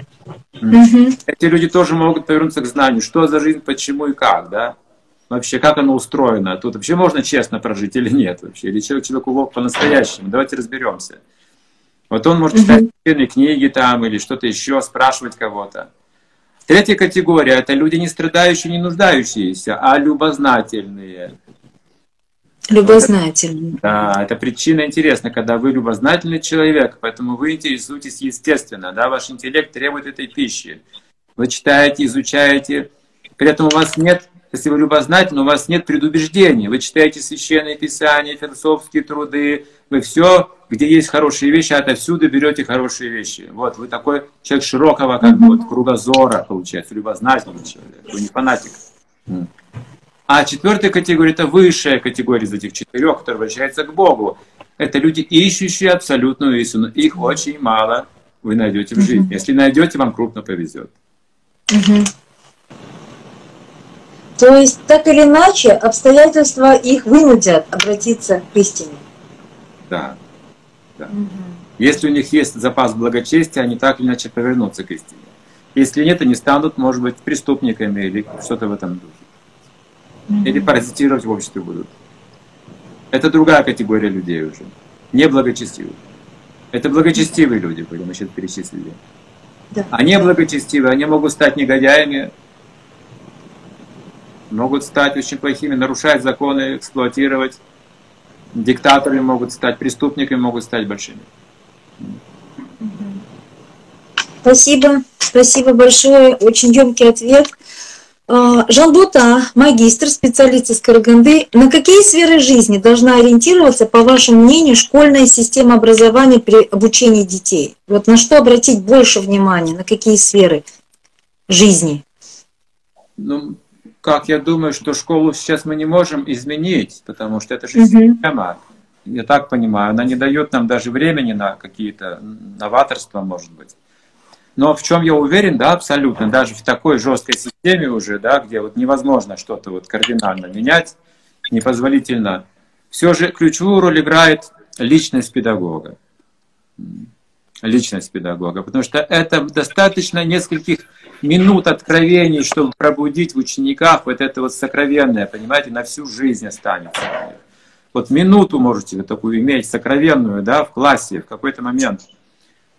Эти люди тоже могут повернуться к знанию, что за жизнь, почему и как, да? Вообще, как оно устроено? Тут вообще можно честно прожить или нет вообще? Или человек человеку волк по-настоящему? Давайте разберемся. Вот он может читать священные книги там или что-то еще, спрашивать кого-то. Третья категория – это люди не страдающие, не нуждающиеся, а любознательные. Любознательный. Да, это причина интересна, когда вы любознательный человек, поэтому вы интересуетесь естественно, да, ваш интеллект требует этой пищи. Вы читаете, изучаете, при этом у вас нет, если вы любознательны, у вас нет предубеждений. Вы читаете священные писания, философские труды, вы все, где есть хорошие вещи, отовсюду берете хорошие вещи. Вот, вы такой человек широкого, как бы, вот, кругозора, получается, любознательный человек, вы не фанатик. А четвертая категория – это высшая категория из этих четырех, которая обращается к Богу. Это люди, ищущие абсолютную истину. Их очень мало вы найдете в жизни. Если найдете, вам крупно повезет. Мгм. То есть, так или иначе, обстоятельства их вынудят обратиться к истине. Да. да. Если у них есть запас благочестия, они так или иначе повернутся к истине. Если нет, они станут, может быть, преступниками или что-то в этом духе. Или паразитировать в обществе будут. Это другая категория людей уже. Не благочестивых. Это благочестивые люди были, мы сейчас перечислили. Да. А неблагочестивые, они могут стать негодяями, могут стать очень плохими, нарушать законы, эксплуатировать. Диктаторы могут стать, преступниками могут стать большими. Спасибо, спасибо большое, очень емкий ответ. А, Жан Бута, магистр, специалист из Караганды. На какие сферы жизни должна ориентироваться, по вашему мнению, школьная система образования при обучении детей? Вот на что обратить больше внимания, на какие сферы жизни? Ну, как я думаю, что школу сейчас мы не можем изменить, потому что это же система. Я так понимаю, она не дает нам даже времени на какие-то новаторства, может быть. Но в чем я уверен, да, абсолютно, даже в такой жесткой системе уже, да, где вот невозможно что-то вот кардинально менять, непозволительно, все же ключевую роль играет личность педагога. Личность педагога. Потому что это достаточно нескольких минут откровений, чтобы пробудить в учениках вот это вот сокровенное, понимаете, на всю жизнь останется. Вот минуту можете такую иметь, сокровенную, да, в классе, в какой-то момент –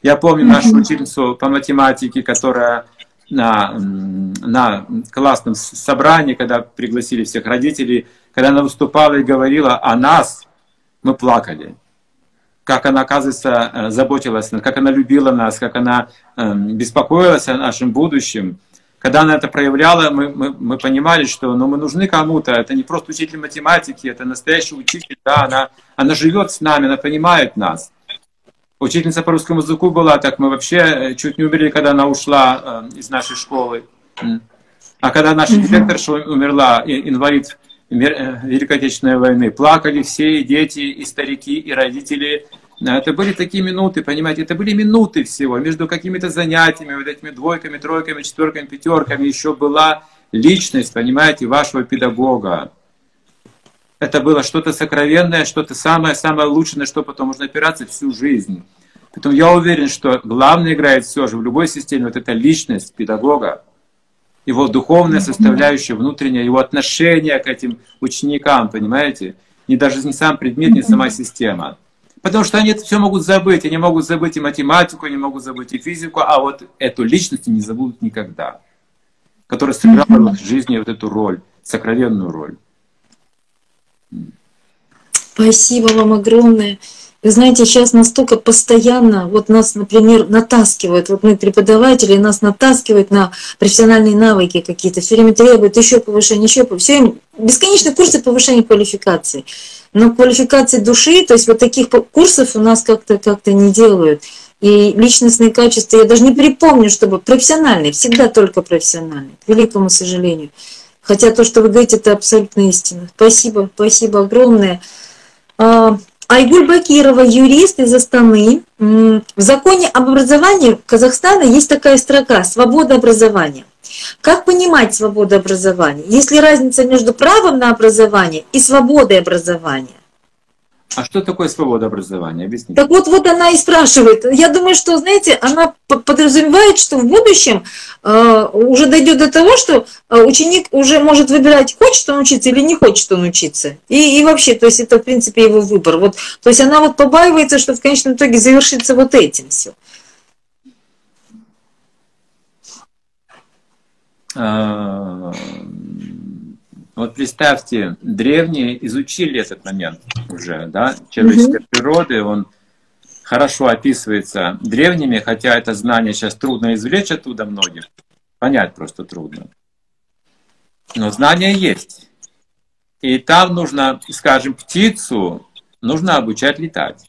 я помню нашу учительницу по математике, которая на, на классном собрании, когда пригласили всех родителей, когда она выступала и говорила о нас, мы плакали. Как она, оказывается, э, заботилась, как она любила нас, как она эм, беспокоилась о нашем будущем. Когда она это проявляла, мы, мы, мы понимали, что ну, мы нужны кому-то. Это не просто учитель математики, это настоящий учитель. Да, она, она живет с нами, она понимает нас. Учительница по русскому языку была, так мы вообще э, чуть не умерли, когда она ушла э, из нашей школы. А когда наша директорша умерла, инвалид Великой Отечественной войны, плакали все, и дети, и старики, и родители. Это были такие минуты, понимаете, это были минуты всего. Между какими-то занятиями, вот этими двойками, тройками, четверками, пятерками еще была личность, понимаете, вашего педагога это было что-то сокровенное, что-то самое-самое лучшее, на что потом можно опираться всю жизнь. Поэтому я уверен, что главное играет все же в любой системе вот эта личность педагога, его духовная составляющая, внутренняя, его отношение к этим ученикам, понимаете? Не даже не сам предмет, не сама система. Потому что они это все могут забыть. Они могут забыть и математику, они могут забыть и физику, а вот эту личность не забудут никогда, которая сыграла в их жизни вот эту роль, сокровенную роль. Спасибо вам огромное. Вы знаете, сейчас настолько постоянно, вот нас, например, натаскивают, вот мы преподаватели, нас натаскивают на профессиональные навыки какие-то, все время требуют еще повышения, еще повышения, бесконечные курсы повышения квалификации. Но квалификации души, то есть вот таких курсов у нас как-то как, -то, не делают. И личностные качества, я даже не припомню, чтобы профессиональные, всегда только профессиональные, к великому сожалению. Хотя то, что вы говорите, это абсолютно истина. Спасибо, спасибо огромное. А, Айгуль Бакирова, юрист из Астаны. В законе об образовании Казахстана есть такая строка «Свобода образования». Как понимать свободу образования? Есть ли разница между правом на образование и свободой образования? А что такое свобода образования? Объясните. Так вот, вот она и спрашивает. Я думаю, что, знаете, она подразумевает, что в будущем э, уже дойдет до того, что э, ученик уже может выбирать, хочет он учиться или не хочет он учиться. И, и вообще, то есть это, в принципе, его выбор. Вот, то есть она вот побаивается, что в конечном итоге завершится вот этим все. Вот представьте, древние изучили этот момент уже, да, человеческой mm-hmm. природы, он хорошо описывается древними, хотя это знание сейчас трудно извлечь оттуда многих, понять просто трудно. Но знание есть. И там нужно, скажем, птицу нужно обучать летать.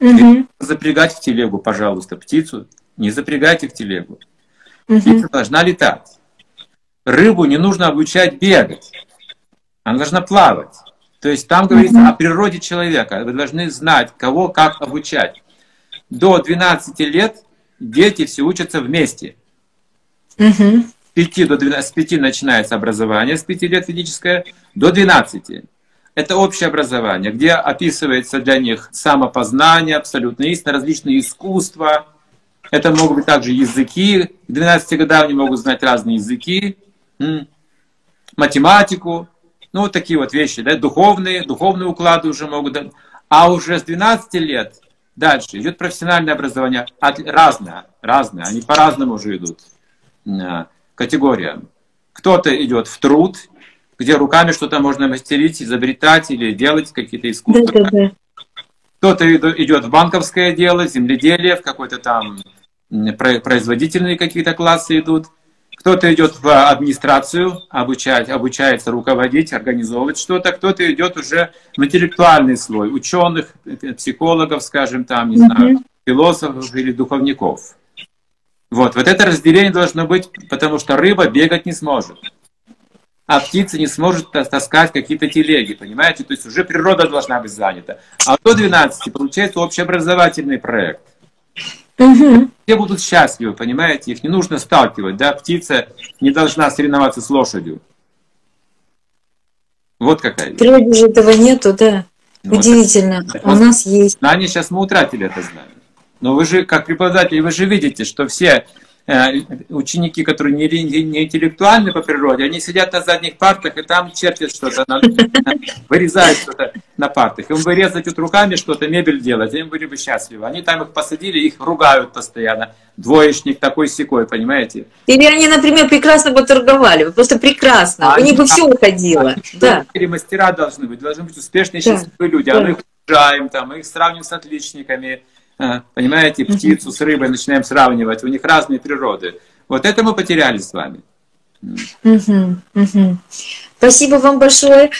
Mm-hmm. Запрягать в телегу, пожалуйста, птицу не запрягайте в телегу. Mm-hmm. Птица должна летать. Рыбу не нужно обучать бегать. Она должна плавать. То есть там говорится mm-hmm. о природе человека. Вы должны знать, кого как обучать. До 12 лет дети все учатся вместе. Mm-hmm. 5 до 12, с 5 начинается образование, с 5 лет физическое, до 12. Это общее образование, где описывается для них самопознание, абсолютно истина, различные искусства. Это могут быть также языки. К 12 годам они могут знать разные языки, математику, ну вот такие вот вещи, да, духовные, духовные уклады уже могут. А уже с 12 лет дальше идет профессиональное образование, разное, разное, они по-разному уже идут категориям. Кто-то идет в труд, где руками что-то можно мастерить, изобретать или делать какие-то искусства. Да, да, да. Кто-то идет в банковское дело, земледелие, в какой-то там производительные какие-то классы идут. Кто-то идет в администрацию, обучать, обучается руководить, организовывать что-то. Кто-то идет уже в интеллектуальный слой, ученых, психологов, скажем, там, не mm-hmm. знаю, философов или духовников. Вот, вот это разделение должно быть, потому что рыба бегать не сможет. А птица не сможет таскать какие-то телеги, понимаете? То есть уже природа должна быть занята. А до 12 получается общеобразовательный проект. Угу. Все будут счастливы, понимаете? Их не нужно сталкивать, да? Птица не должна соревноваться с лошадью. Вот какая. В природе же этого нету, да. Ну, Удивительно. Вот, У нас есть. Знания сейчас мы утратили это знание. Но вы же, как преподаватель, вы же видите, что все ученики, которые не, не интеллектуальны по природе, они сидят на задних партах и там чертят что-то, вырезают что-то на партах. Им вырезать вот руками что-то, мебель делать, им были бы счастливы. Они там их посадили, их ругают постоянно. Двоечник такой секой, понимаете? Или они, например, прекрасно бы торговали, просто прекрасно, а у них бы все уходило. Да. мастера должны быть, должны быть успешные, счастливые люди, а мы их уважаем, там, мы их сравниваем с отличниками, понимаете, птицу с рыбой начинаем сравнивать, у них разные природы. Вот это мы потеряли с вами. Спасибо вам большое.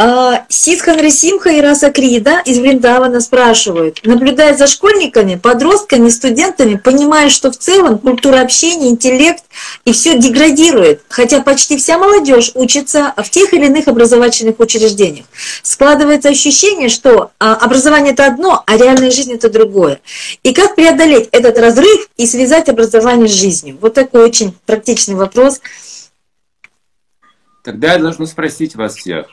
А, Ситхан Ресимха и Раса Крида из Вриндавана спрашивают, наблюдая за школьниками, подростками, студентами, понимая, что в целом культура общения, интеллект и все деградирует, хотя почти вся молодежь учится в тех или иных образовательных учреждениях. Складывается ощущение, что а, образование это одно, а реальная жизнь это другое. И как преодолеть этот разрыв и связать образование с жизнью? Вот такой очень практичный вопрос. Тогда я должен спросить вас всех,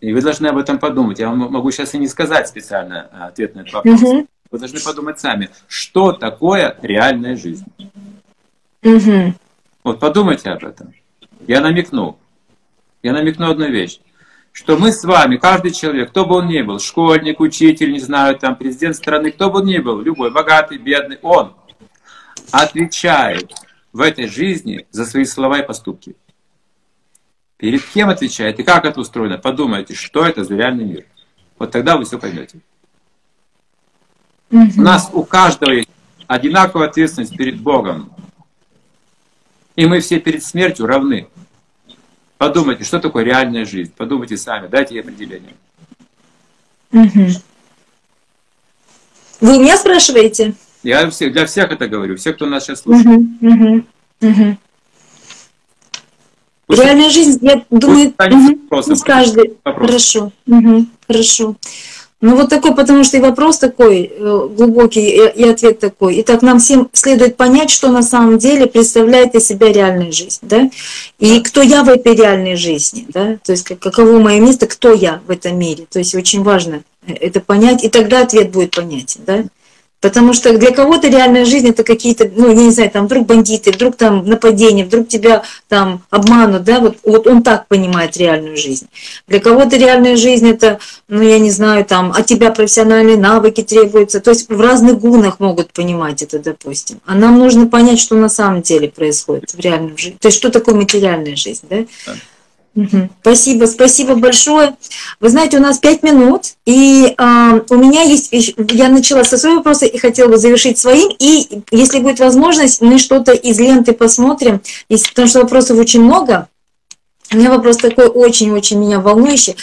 и вы должны об этом подумать. Я вам могу сейчас и не сказать специально а, ответ на этот вопрос. Угу. Вы должны подумать сами, что такое реальная жизнь. Угу. Вот подумайте об этом. Я намекну. Я намекну одну вещь. Что мы с вами, каждый человек, кто бы он ни был, школьник, учитель, не знаю, там, президент страны, кто бы он ни был, любой, богатый, бедный, он отвечает в этой жизни за свои слова и поступки. Перед кем отвечает и как это устроено? Подумайте, что это за реальный мир. Вот тогда вы все поймете. У нас у каждого есть одинаковая ответственность перед Богом. И мы все перед смертью равны. Подумайте, что такое реальная жизнь. Подумайте сами, дайте ей определение. Угу. Вы меня спрашиваете? Я для всех это говорю, все, кто нас сейчас слушает. Угу, угу, угу. Реальная жизнь, я думаю, угу, каждый. Вопрос. Хорошо, угу, хорошо. Ну вот такой, потому что и вопрос такой э, глубокий, и ответ такой. Итак, нам всем следует понять, что на самом деле представляет из себя реальная жизнь, да? И кто я в этой реальной жизни, да? То есть каково мое место, кто я в этом мире. То есть очень важно э, это понять, и тогда ответ будет понятен, да? Потому что для кого-то реальная жизнь это какие-то, ну, я не знаю, там вдруг бандиты, вдруг там нападение, вдруг тебя там обманут, да, вот, вот он так понимает реальную жизнь. Для кого-то реальная жизнь это, ну, я не знаю, там, от тебя профессиональные навыки требуются, то есть в разных гунах могут понимать это, допустим. А нам нужно понять, что на самом деле происходит в реальной жизни. То есть что такое материальная жизнь, да? Спасибо, спасибо большое. Вы знаете, у нас пять минут, и э, у меня есть, я начала со своего вопроса и хотела бы завершить своим, и если будет возможность, мы что-то из ленты посмотрим, если, потому что вопросов очень много. У меня вопрос такой очень-очень меня волнующий.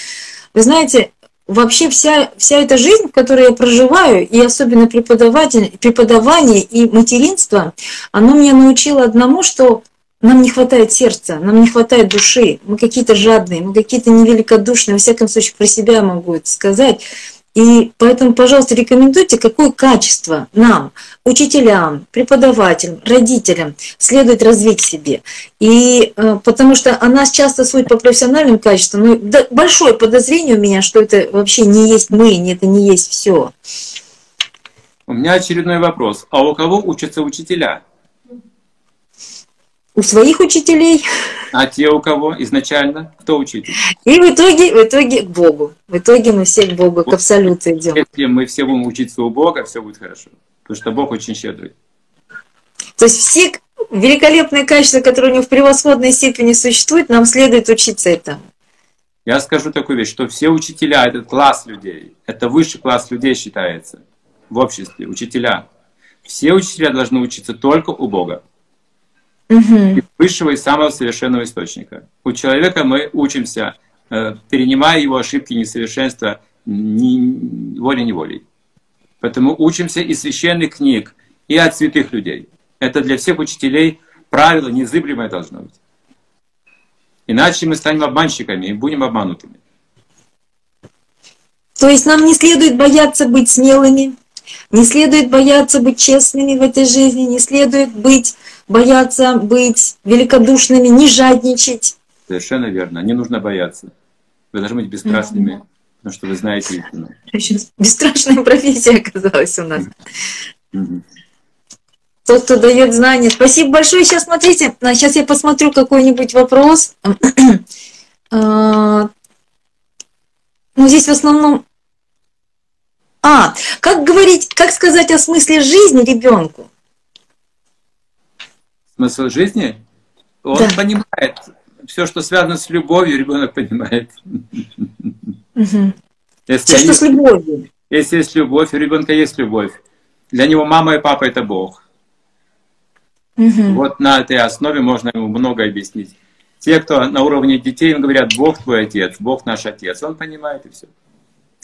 Вы знаете, вообще вся, вся эта жизнь, в которой я проживаю, и особенно преподаватель, преподавание и материнство, оно меня научило одному, что нам не хватает сердца, нам не хватает души, мы какие-то жадные, мы какие-то невеликодушные, во всяком случае про себя могу это сказать. И поэтому, пожалуйста, рекомендуйте, какое качество нам, учителям, преподавателям, родителям следует развить себе. И э, потому что о нас часто судят по профессиональным качествам, но да, большое подозрение у меня, что это вообще не есть мы, это не есть все. У меня очередной вопрос. А у кого учатся учителя? У своих учителей. А те у кого изначально? Кто учитель? И в итоге, в итоге к Богу. В итоге мы все к Богу, к абсолюту идем. Если мы все будем учиться у Бога, все будет хорошо. Потому что Бог очень щедрый. То есть все великолепные качества, которые у него в превосходной степени существуют, нам следует учиться этому. Я скажу такую вещь, что все учителя — это класс людей. Это высший класс людей считается в обществе, учителя. Все учителя должны учиться только у Бога угу. высшего и самого совершенного источника. У человека мы учимся, э, перенимая его ошибки, несовершенства ни, волей-неволей. Поэтому учимся из священных книг, и от святых людей. Это для всех учителей правило незыблемое должно быть. Иначе мы станем обманщиками и будем обманутыми. То есть нам не следует бояться быть смелыми, не следует бояться быть честными в этой жизни, не следует быть бояться быть великодушными, не жадничать. Совершенно верно. Не нужно бояться. Вы должны быть бесстрашными, mm-hmm. потому что вы знаете истину. Бесстрашная профессия оказалась у нас. Mm-hmm. Тот, кто дает знания. Спасибо большое. Сейчас смотрите, сейчас я посмотрю какой-нибудь вопрос. А, ну, здесь в основном... А, как говорить, как сказать о смысле жизни ребенку? Смысл жизни, он да. понимает. Все, что связано с любовью, ребенок понимает. Угу. Если что, что с любовью? Если есть любовь, у ребенка есть любовь. Для него мама и папа это Бог. Угу. Вот на этой основе можно ему много объяснить. Те, кто на уровне детей, им говорят, Бог твой отец, Бог наш отец. Он понимает и все.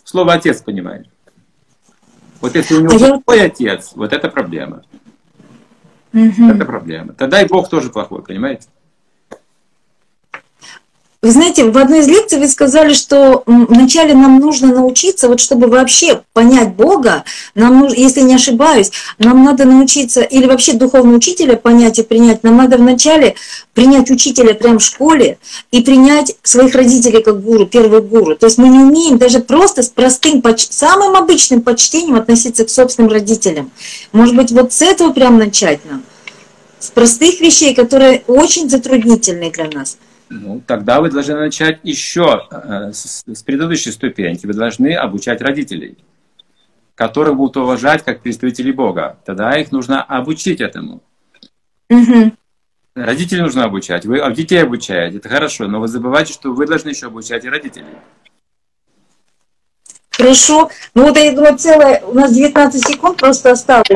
Слово отец понимает. Вот если у него а твой я... отец, вот это проблема. Угу. Это проблема. Тогда и Бог тоже плохой, понимаете? Вы знаете, в одной из лекций вы сказали, что вначале нам нужно научиться, вот чтобы вообще понять Бога, нам нужно, если не ошибаюсь, нам надо научиться, или вообще духовного учителя понять и принять, нам надо вначале принять учителя прямо в школе и принять своих родителей как гуру, первый гуру. То есть мы не умеем даже просто с простым, самым обычным почтением относиться к собственным родителям. Может быть, вот с этого прям начать нам? С простых вещей, которые очень затруднительны для нас – ну, тогда вы должны начать еще э, с, с предыдущей ступеньки. Вы должны обучать родителей, которые будут уважать как представителей Бога. Тогда их нужно обучить этому. Угу. Родителей нужно обучать. Вы детей обучаете, это хорошо, но вы забывайте, что вы должны еще обучать и родителей. Хорошо. Ну вот я думаю, целое, у нас 19 секунд просто осталось.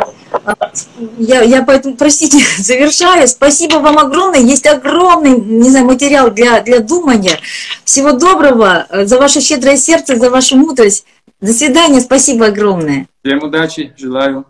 Я, я поэтому, простите, завершаю. Спасибо вам огромное. Есть огромный, не знаю, материал для, для думания. Всего доброго э, за ваше щедрое сердце, за вашу мудрость. До свидания. Спасибо огромное. Всем удачи. Желаю.